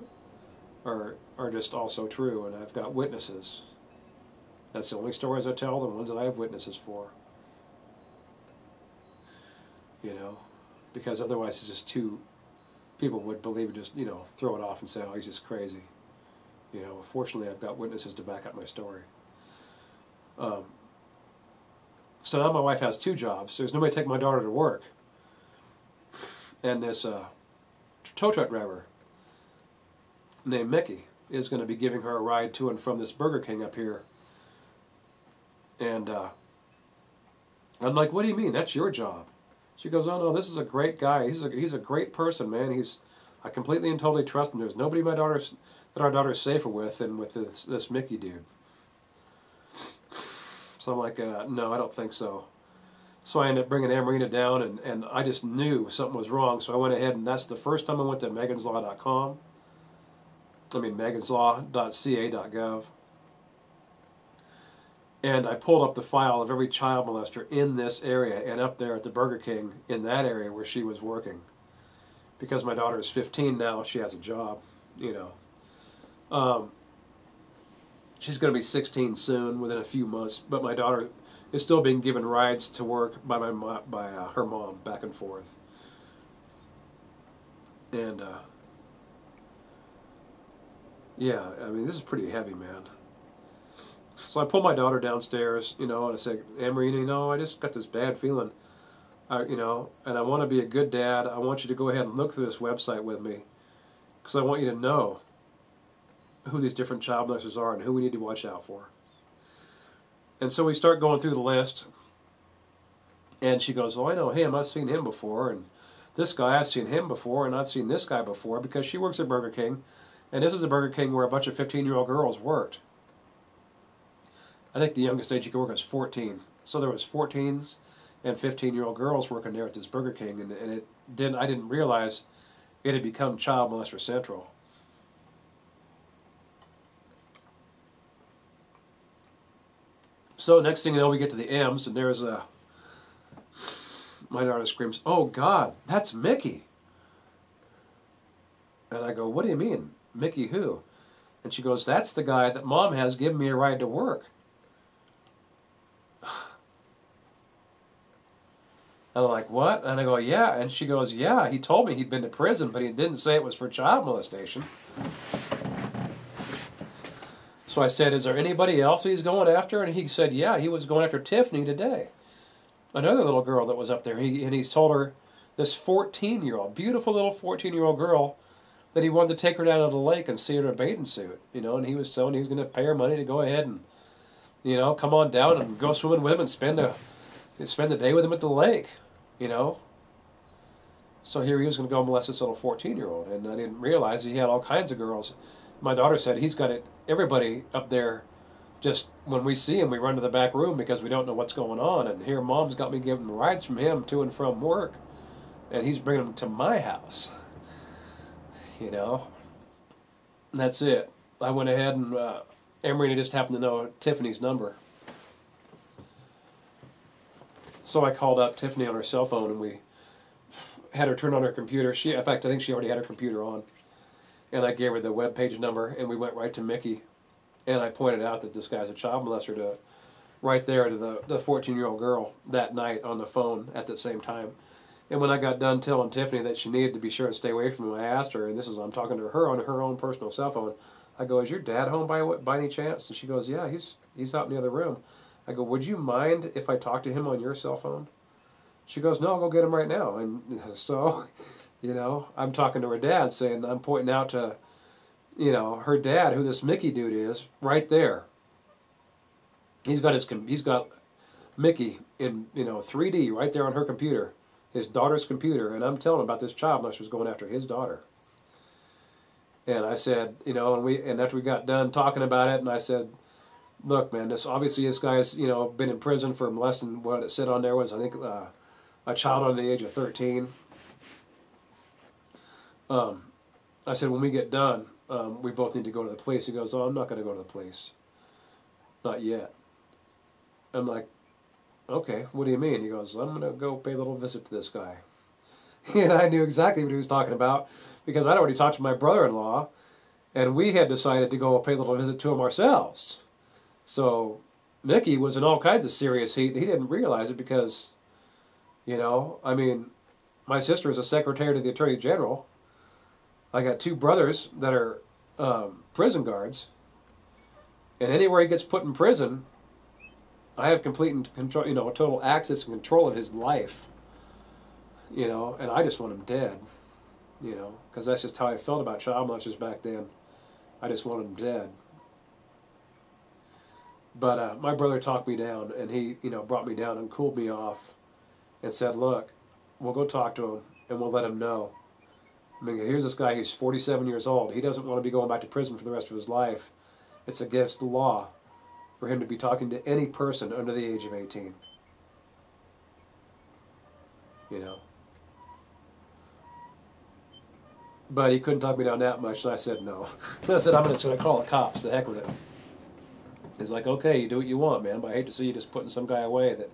S1: are, are just also true, and I've got witnesses. That's the only stories I tell, the ones that I have witnesses for. You know, because otherwise it's just too people would believe it just you know throw it off and say oh he's just crazy you know fortunately I've got witnesses to back up my story um, so now my wife has two jobs there's nobody to take my daughter to work and this uh, tow truck driver named Mickey is going to be giving her a ride to and from this Burger King up here and uh, I'm like what do you mean that's your job she goes, oh no, this is a great guy. He's a, he's a great person, man. He's, I completely and totally trust him. There's nobody my daughter's, that our daughter's safer with than with this, this Mickey dude. So I'm like, uh, no, I don't think so. So I ended up bringing Amarina down, and, and I just knew something was wrong. So I went ahead, and that's the first time I went to meganslaw.com. I mean, meganslaw.ca.gov. And I pulled up the file of every child molester in this area and up there at the Burger King in that area where she was working. Because my daughter is 15 now, she has a job, you know. Um, she's going to be 16 soon, within a few months. But my daughter is still being given rides to work by my by uh, her mom back and forth. And uh, yeah, I mean this is pretty heavy, man. So I pull my daughter downstairs, you know, and I say, Amory, you know, I just got this bad feeling, uh, you know, and I want to be a good dad. I want you to go ahead and look through this website with me, because I want you to know who these different child molesters are and who we need to watch out for. And so we start going through the list, and she goes, "Oh, I know him. I've seen him before, and this guy I've seen him before, and I've seen this guy before because she works at Burger King, and this is a Burger King where a bunch of 15-year-old girls worked. I think the youngest age you could work was 14. So there was 14s and 15-year-old girls working there at this Burger King, and, and it didn't. I didn't realize it had become Child Molester Central." So next thing you know, we get to the M's, and there's a. My daughter screams, "Oh God, that's Mickey!" And I go, "What do you mean, Mickey? Who?" And she goes, "That's the guy that Mom has given me a ride to work." [sighs] And I'm like, "What?" And I go, "Yeah." And she goes, "Yeah, he told me he'd been to prison, but he didn't say it was for child molestation." So I said, Is there anybody else he's going after? And he said, Yeah, he was going after Tiffany today. Another little girl that was up there. He, and he's told her, this 14 year old, beautiful little 14 year old girl, that he wanted to take her down to the lake and see her in a bathing suit. You know, and he was telling he was going to pay her money to go ahead and, you know, come on down and go swimming with him and spend a, spend the day with him at the lake. You know, so here he was going to go molest this little 14 year old, and I didn't realize he had all kinds of girls my daughter said he's got it. Everybody up there, just when we see him, we run to the back room because we don't know what's going on. And here, mom's got me giving rides from him to and from work, and he's bringing them to my house. [laughs] You know, that's it. I went ahead and uh, Emery just happened to know Tiffany's number. So I called up Tiffany on her cell phone and we had her turn on her computer. She, in fact, I think she already had her computer on and I gave her the web page number, and we went right to Mickey, and I pointed out that this guy's a child molester to, right there to the the 14 year old girl that night on the phone at the same time. And when I got done telling Tiffany that she needed to be sure and stay away from him, I asked her, and this is I'm talking to her on her own personal cell phone. I go, "Is your dad home by by any chance?" And she goes, "Yeah, he's he's out in the other room." I go, "Would you mind if I talk to him on your cell phone?" She goes, "No, I'll go get him right now." And [laughs] so you know, I'm talking to her dad saying, I'm pointing out to, you know, her dad, who this Mickey dude is, right there. He's got his, he's got Mickey in, you know, 3D right there on her computer, his daughter's computer, and I'm telling about this child molester's going after his daughter. And I said, you know, and we, and after we got done talking about it, and I said, look, man, this obviously this guy's, you know, been in prison for less than What it said on there was, I think, uh, a child under the age of 13 um, I said, when we get done, um, we both need to go to the police. He goes, oh, I'm not going to go to the police. Not yet. I'm like, okay, what do you mean? He goes, I'm going to go pay a little visit to this guy. [laughs] and I knew exactly what he was talking about because I'd already talked to my brother-in-law, and we had decided to go pay a little visit to him ourselves. So Mickey was in all kinds of serious heat. He didn't realize it because, you know, I mean, my sister is a secretary to the Attorney General, I got two brothers that are um, prison guards, and anywhere he gets put in prison, I have complete and control, you know, total access and control of his life. You know, and I just want him dead. You know, because that's just how I felt about child molesters back then. I just wanted him dead. But uh, my brother talked me down, and he, you know, brought me down and cooled me off, and said, "Look, we'll go talk to him, and we'll let him know." I mean, here's this guy who's 47 years old. He doesn't want to be going back to prison for the rest of his life. It's against the law for him to be talking to any person under the age of 18. You know. But he couldn't talk me down that much, so I said no. [laughs] I said, I'm just going to call the cops. The heck with it. He's like, okay, you do what you want, man, but I hate to see you just putting some guy away that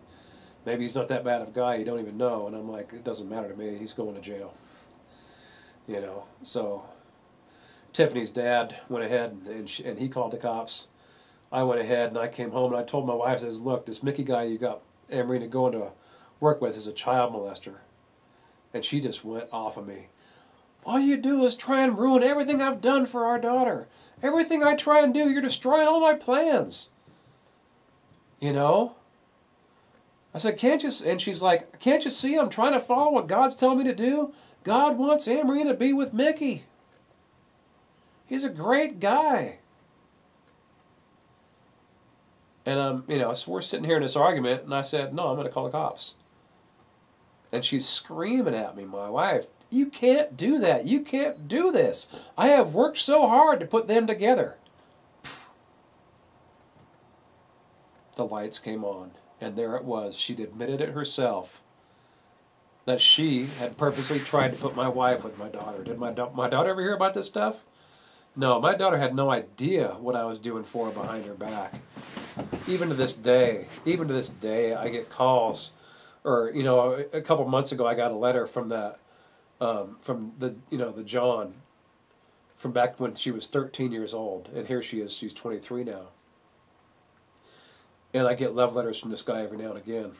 S1: maybe he's not that bad of a guy you don't even know. And I'm like, it doesn't matter to me. He's going to jail. You know, so Tiffany's dad went ahead and, she, and he called the cops. I went ahead and I came home and I told my wife, I says, look, this Mickey guy you got Amarina going to work with is a child molester. And she just went off of me. All you do is try and ruin everything I've done for our daughter. Everything I try and do, you're destroying all my plans. You know? I said, can't you? And she's like, can't you see I'm trying to follow what God's telling me to do? God wants Amory to be with Mickey. He's a great guy. And um, you know, so we're sitting here in this argument, and I said, no, I'm going to call the cops. And she's screaming at me, my wife, you can't do that. You can't do this. I have worked so hard to put them together. The lights came on, and there it was. She'd admitted it herself that she had purposely tried to put my wife with my daughter. Did my, da- my daughter ever hear about this stuff? No, my daughter had no idea what I was doing for her behind her back. Even to this day, even to this day, I get calls, or you know, a, couple months ago, I got a letter from that, um, from the you know the John, from back when she was 13 years old, and here she is, she's 23 now. And I get love letters from this guy every now and again.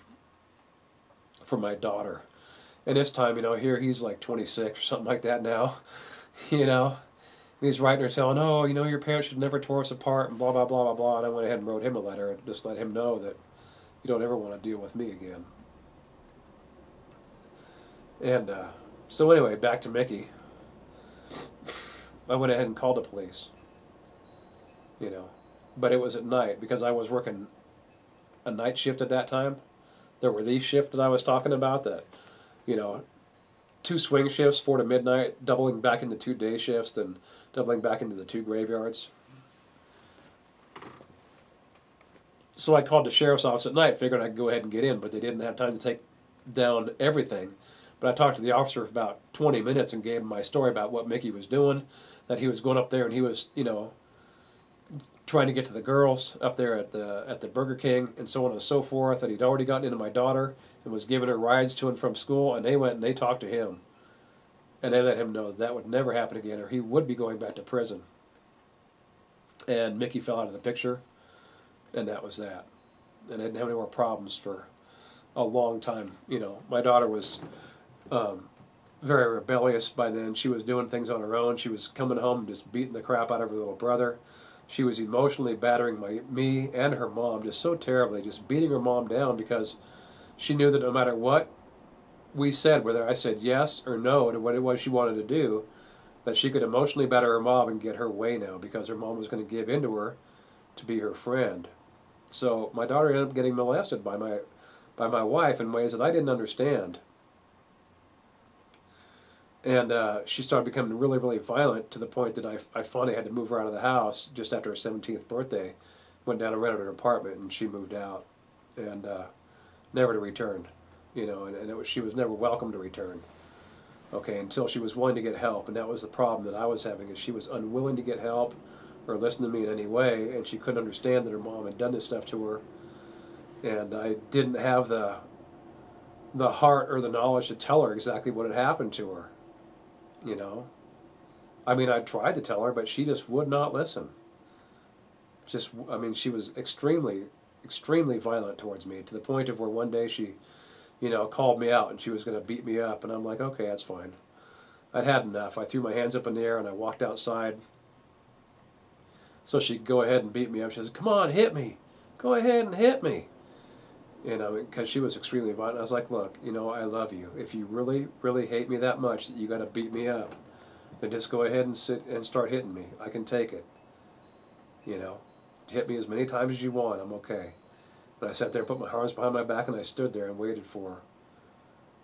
S1: For my daughter, and this time, you know, here he's like 26 or something like that now, [laughs] you know and he's writing her telling, oh, you know, your parents should never tore us apart and blah, blah, blah, blah, blah. And I went ahead and wrote him a letter and just let him know that you don't ever want to deal with me again. And uh, so anyway, back to Mickey. I went ahead and called the police. You know, but it was at night because I was working a night shift at that time. There were these shifts that I was talking about that, you know, two swing shifts, four to midnight, doubling back into two day shifts, and doubling back into the two graveyards. So I called the sheriff's office at night, figured I could go ahead and get in, but they didn't have time to take down everything. But I talked to the officer for about 20 minutes and gave him my story about what Mickey was doing, that he was going up there and he was, you know, trying to get to the girls up there at the at the Burger King and so on and so forth. And he'd already gotten into my daughter and was giving her rides to and from school. And they went and they talked to him, and they let him know that, that would never happen again, or he would be going back to prison. And Mickey fell out of the picture, and that was that. And I didn't have any more problems for a long time. You know, my daughter was. Um, very rebellious by then. She was doing things on her own. She was coming home and just beating the crap out of her little brother. She was emotionally battering my me and her mom just so terribly, just beating her mom down because she knew that no matter what we said, whether I said yes or no to what it was she wanted to do, that she could emotionally batter her mom and get her way now because her mom was going to give in to her to be her friend. So my daughter ended up getting molested by my by my wife in ways that I didn't understand and uh, she started becoming really, really violent to the point that I, I finally had to move her out of the house just after her 17th birthday. Went down and rented an apartment, and she moved out, and uh, never to return. You know, and, and it was, she was never welcome to return. Okay, until she was willing to get help, and that was the problem that I was having is she was unwilling to get help or listen to me in any way, and she couldn't understand that her mom had done this stuff to her, and I didn't have the the heart or the knowledge to tell her exactly what had happened to her you know. I mean, I tried to tell her, but she just would not listen. Just, I mean, she was extremely, extremely violent towards me to the point of where one day she, you know, called me out and she was going to beat me up, and I'm like, okay, that's fine. I'd had enough. I threw my hands up in the air and I walked outside. So she'd go ahead and beat me up. She says, "Come on, hit me. Go ahead and hit me." You um, know, because she was extremely violent. I was like, look, you know, I love you. If you really, really hate me that much that you got to beat me up, then just go ahead and sit and start hitting me. I can take it. You know, hit me as many times as you want. I'm okay. And I sat there and put my arms behind my back and I stood there and waited for her.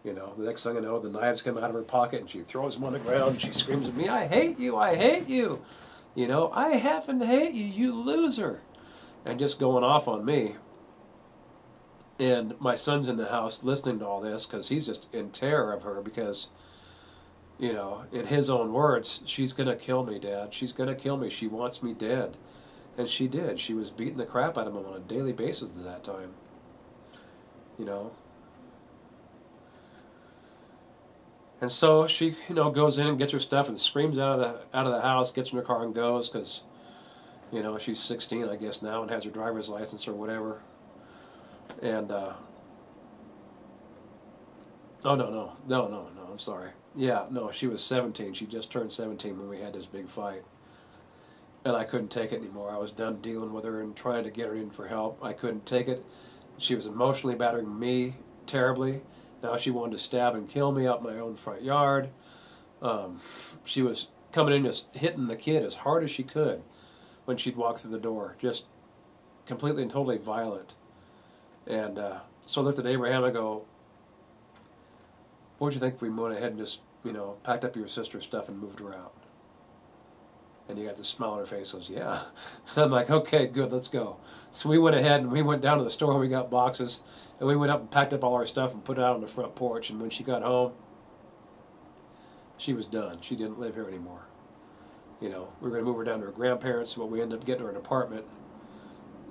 S1: You know, the next thing I know, the knives come out of her pocket and she throws them on the ground and she screams at me, I hate you, I hate you. You know, I happen to hate you, you loser. And just going off on me. And my son's in the house listening to all this because he's just in terror of her because, you know, in his own words, she's going to kill me, Dad. She's going to kill me. She wants me dead. And she did. She was beating the crap out of him on a daily basis at that time. You know? And so she, you know, goes in and gets her stuff and screams out of the out of the house, gets in her car and goes because, you know, she's 16, I guess now, and has her driver's license or whatever. And uh, oh no no no no no I'm sorry. Yeah no she was 17. She just turned 17 when we had this big fight. And I couldn't take it anymore. I was done dealing with her and trying to get her in for help. I couldn't take it. She was emotionally battering me terribly now she wanted to stab and kill me out my own front yard. Um, she was coming in just hitting the kid as hard as she could when she'd walk through the door, just completely and totally violent. And uh, so I looked at Abraham. I go, "What would you think if we went ahead and just, you know, packed up your sister's stuff and moved her out?" And he got the smile on her face. Goes, "Yeah." And [laughs] I'm like, "Okay, good, let's go." So we went ahead and we went down to the store we got boxes and we went up and packed up all our stuff and put it out on the front porch. And when she got home, she was done. She didn't live here anymore. You know, we were going to move her down to her grandparents, but we ended up getting her an apartment.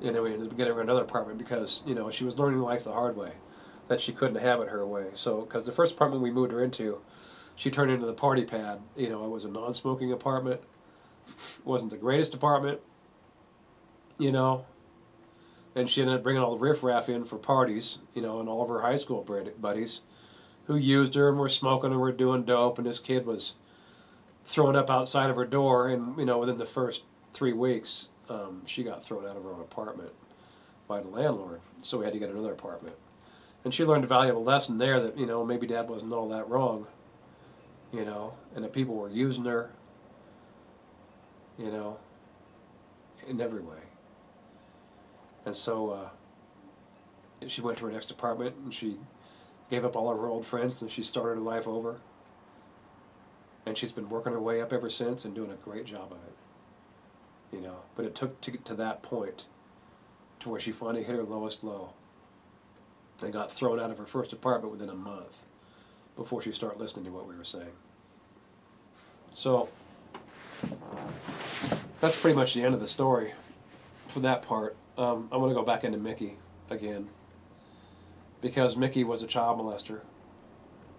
S1: And then we ended up getting her another apartment because, you know, she was learning life the hard way, that she couldn't have it her way. So, because the first apartment we moved her into, she turned into the party pad. You know, it was a non smoking apartment, wasn't the greatest apartment, you know, and she ended up bringing all the riffraff in for parties, you know, and all of her high school buddies who used her and were smoking and were doing dope. And this kid was thrown up outside of her door. And, you know, within the first three weeks, um, she got thrown out of her own apartment by the landlord. So we had to get another apartment. And she learned a valuable lesson there that, you know, maybe dad wasn't all that wrong, you know, and that people were using her, you know, in every way. And so uh, she went to her next apartment and she gave up all of her old friends and she started her life over. And she's been working her way up ever since and doing a great job of it. You know, but it took to get to that point to where she finally hit her lowest low and got thrown out of her first apartment within a month before she started listening to what we were saying. So that's pretty much the end of the story for that part. Um, I'm going to go back into Mickey again because Mickey was a child molester,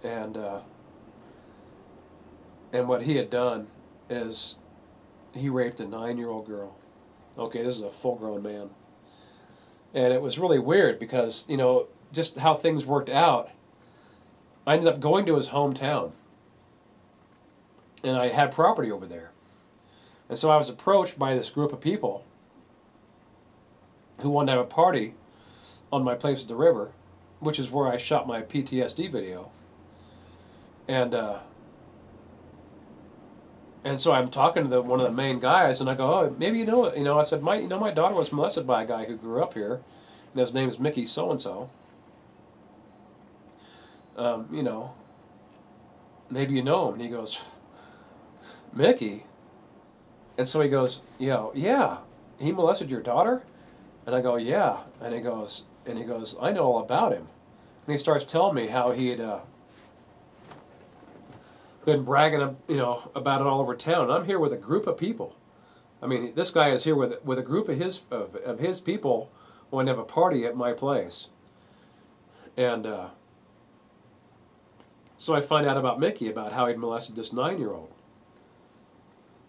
S1: and uh, and what he had done is he raped a nine-year-old girl. Okay, this is a full-grown man, and it was really weird because you know just how things worked out. I ended up going to his hometown, and I had property over there, and so I was approached by this group of people who wanted to have a party on my place at the river, which is where I shot my PTSD video. And uh, and so I'm talking to the, one of the main guys, and I go, "Oh, maybe you know it." You know, I said, "My, you know, my daughter was molested by a guy who grew up here, and his name is Mickey so and so." Um, you know, maybe you know him. And he goes, Mickey. And so he goes, "Yeah, yeah, he molested your daughter." And I go, yeah. And he goes, and he goes, I know all about him. And he starts telling me how he had uh, been bragging, you know, about it all over town. I'm here with a group of people. I mean, this guy is here with with a group of his of, of his people wanting to have a party at my place. And uh, so I find out about Mickey about how he'd molested this nine year old.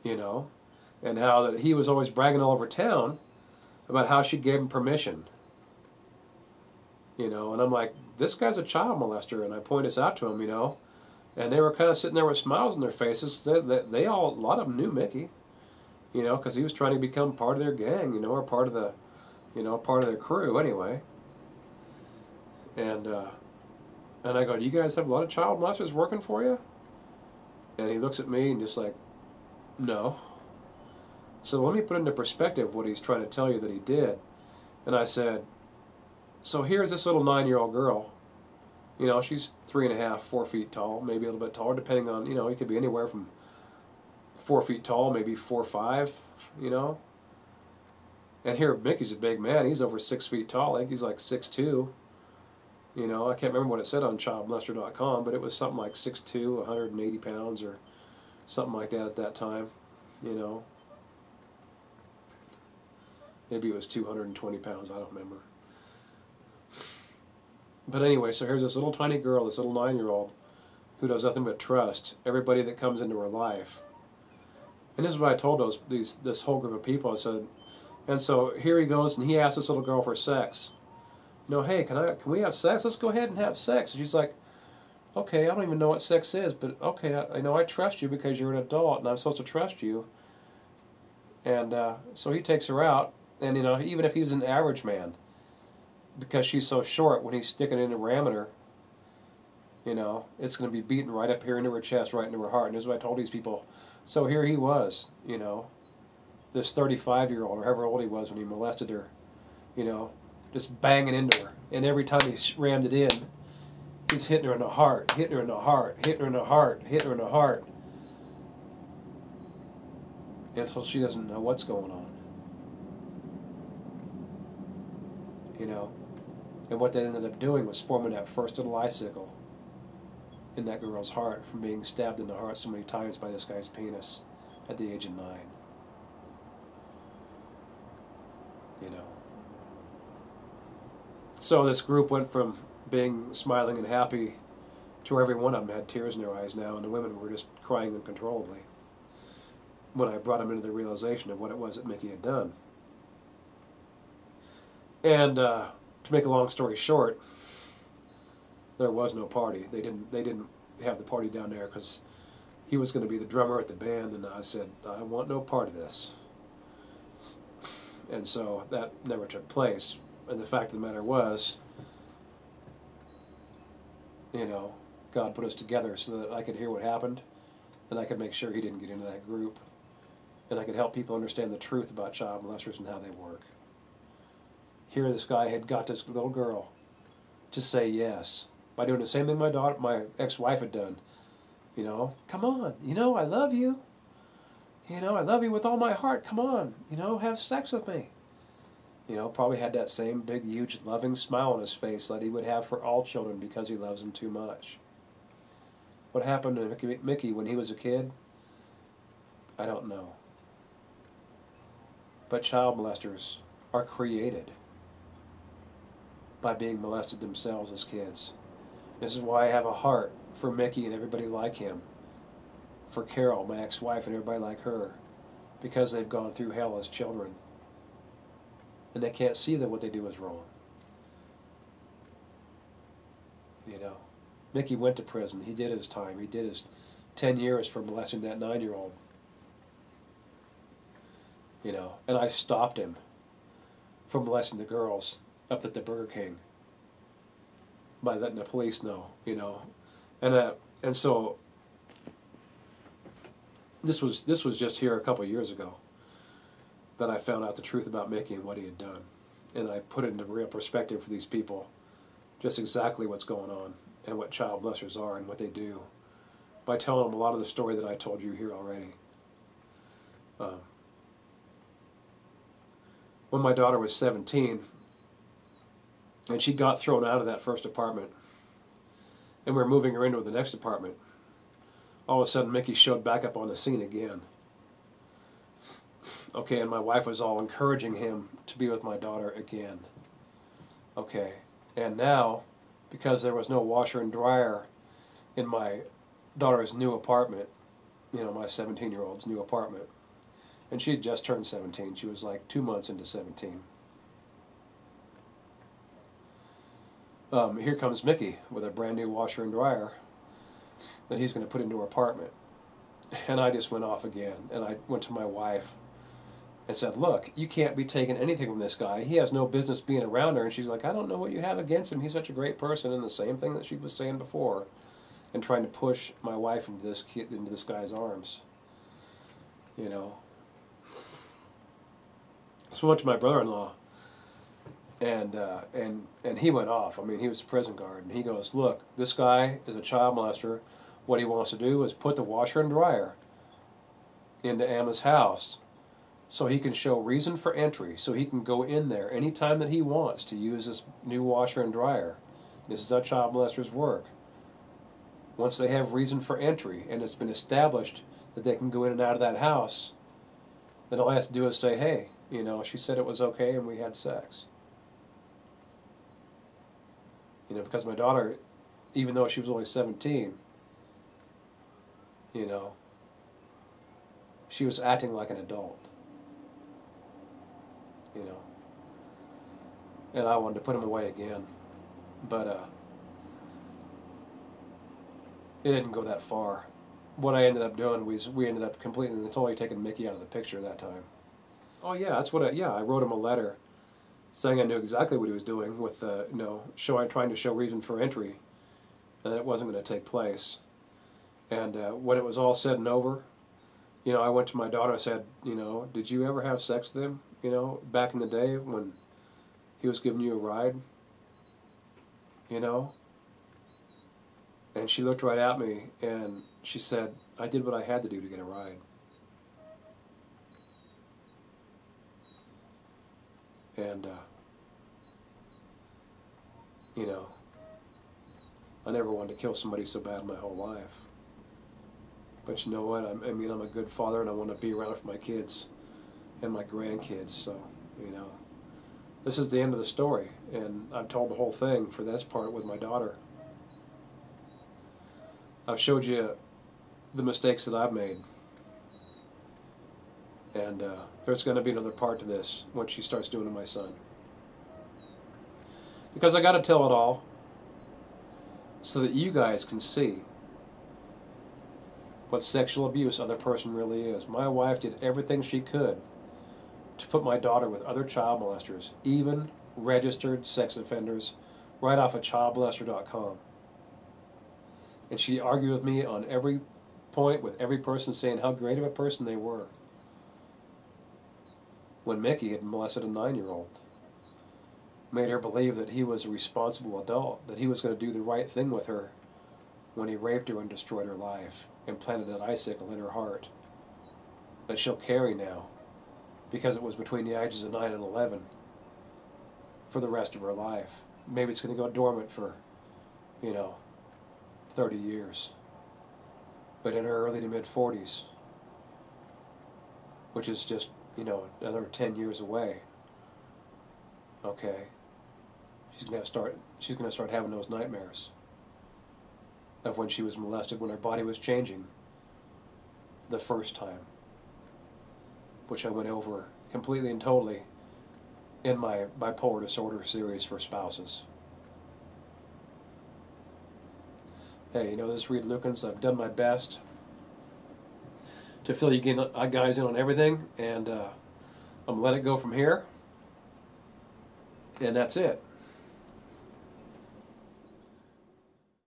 S1: You know, and how that he was always bragging all over town about how she gave him permission. You know, and I'm like, this guy's a child molester, and I point this out to him, you know, and they were kind of sitting there with smiles on their faces. They, they, they all, a lot of them knew Mickey, you know, because he was trying to become part of their gang, you know, or part of the, you know, part of their crew anyway. And uh, and I go, do you guys have a lot of child molesters working for you? And he looks at me and just like, no. So let me put into perspective what he's trying to tell you that he did. And I said, so here's this little nine-year-old girl. You know, she's three and a half, four feet tall, maybe a little bit taller, depending on, you know, he could be anywhere from four feet tall, maybe four or five, you know. And here, Mickey's a big man. He's over six feet tall. I think he's like six two. You know, I can't remember what it said on childmolester.com, but it was something like 6'2", 180 pounds or something like that at that time, you know. Maybe it was 220 pounds, I don't remember. But anyway, so here's this little tiny girl, this little nine year old, who does nothing but trust everybody that comes into her life. And this is what I told those these this whole group of people. I said, and so here he goes, and he asks this little girl for sex. You know, hey, can I can we have sex? Let's go ahead and have sex. And she's like, okay, I don't even know what sex is, but okay, I, I know I trust you because you're an adult, and I'm supposed to trust you. And uh, so he takes her out, and you know, even if he was an average man, because she's so short, when he's sticking in a ram her, you know, it's going to be beaten right up here into her chest, right into her heart. And this is what I told these people. So here he was, you know, this 35 year old, or however old he was when he molested her, you know, just banging into her. And every time he rammed it in, he's hitting her in the heart, hitting her in the heart, hitting her in the heart, hitting her in the heart. Until she doesn't know what's going on. You know? And what they ended up doing was forming that first little icicle in that girl's heart from being stabbed in the heart so many times by this guy's penis at the age of nine. You know. So this group went from being smiling and happy to every one of them had tears in their eyes now, and the women were just crying uncontrollably when I brought them into the realization of what it was that Mickey had done. And uh, to make a long story short, there was no party. They didn't. They didn't have the party down there because he was going to be the drummer at the band, and I said, I want no part of this. And so that never took place. And the fact of the matter was, you know, God put us together so that I could hear what happened, and I could make sure he didn't get into that group, and I could help people understand the truth about child molesters and how they work. Here, this guy had got this little girl to say yes by doing the same thing my daughter, my ex-wife had done. You know, come on, you know, I love you. You know, I love you with all my heart. Come on, you know, have sex with me. You know, probably had that same big, huge, loving smile on his face that he would have for all children because he loves them too much. What happened to Mickey, when he was a kid? I don't know. But child molesters are created by being molested themselves as kids. This is why I have a heart for Mickey and everybody like him. For Carol, my ex-wife, and everybody like her. Because they've gone through hell as children. And they can't see that what they do is wrong. You know. Mickey went to prison. He did his time. He did his 10 years for molesting that nine-year-old. You know, and I stopped him from molesting the girls up at the Burger King. By letting the police know, you know, and uh, and so this was this was just here a couple years ago that I found out the truth about Mickey and what he had done, and I put it into real perspective for these people, just exactly what's going on and what child molesters are and what they do, by telling them a lot of the story that I told you here already. Um, when my daughter was 17, and she got thrown out of that first apartment. And we were moving her into the next apartment. All of a sudden, Mickey showed back up on the scene again. Okay, and my wife was all encouraging him to be with my daughter again. Okay, and now, because there was no washer and dryer in my daughter's new apartment, you know, my 17 year old's new apartment, and she had just turned 17, she was like two months into 17. Um, here comes Mickey with a brand new washer and dryer that he's going to put into her apartment. And I just went off again. And I went to my wife and said, Look, you can't be taking anything from this guy. He has no business being around her. And she's like, I don't know what you have against him. He's such a great person. And the same thing that she was saying before. And trying to push my wife into this kid, into this guy's arms. You know. So I went to my brother in law and uh, and and he went off. I mean, he was a prison guard, and he goes, "Look, this guy is a child molester. What he wants to do is put the washer and dryer into Emma's house, so he can show reason for entry, so he can go in there anytime that he wants to use this new washer and dryer. This is how child molesters work. Once they have reason for entry, and it's been established that they can go in and out of that house, then all he has to do is say, "Hey, You know, she said it was okay and we had sex. You know, because my daughter, even though she was only 17, you know, she was acting like an adult. You know. And I wanted to put him away again. But uh it didn't go that far. What I ended up doing was we ended up completely and totally taking Mickey out of the picture that time. Oh yeah, that's what I yeah, I wrote him a letter saying I knew exactly what he was doing with the, you know, showing trying to show reason for entry and that it wasn't going to take place. And uh, when it was all said and over, you know, I went to my daughter and said, you know, did you ever have sex with him, you know, back in the day when he was giving you a ride? You know? And she looked right at me and she said, I did what I had to do to get a ride. And, uh, you know, I never wanted to kill somebody so bad my whole life. But you know what? I'm, I mean, I'm a good father and I want to be around for my kids and my grandkids. So, you know, this is the end of the story. And I've told the whole thing for this part with my daughter. I've showed you the mistakes that I've made. And uh, there's going to be another part to this, what she starts doing to my son. Because I got to tell it all so that you guys can see what sexual abuse other person really is. My wife did everything she could to put my daughter with other child molesters, even registered sex offenders, right off of childmolester.com. And she argued with me on every point with every person saying how great of a person they were. When Mickey had molested a nine-year-old, made her believe that he was a responsible adult, that he was going to do the right thing with her when he raped her and destroyed her life and planted an icicle in her heart that she'll carry now because it was between the ages of 9 and 11 for the rest of her life. Maybe it's going to go dormant for, you know, 30 years. But in her early to mid 40s, which is just, you know, another 10 years away, okay, she's to start, she's to start having those nightmares of when she was molested, when her body was changing the first time, which I went over completely and totally in my bipolar disorder series for spouses. Hey, you know, this Reed Lukens, I've done my best to fill you uh, guys in on everything, and uh, I'm going to let it go from here, and that's it.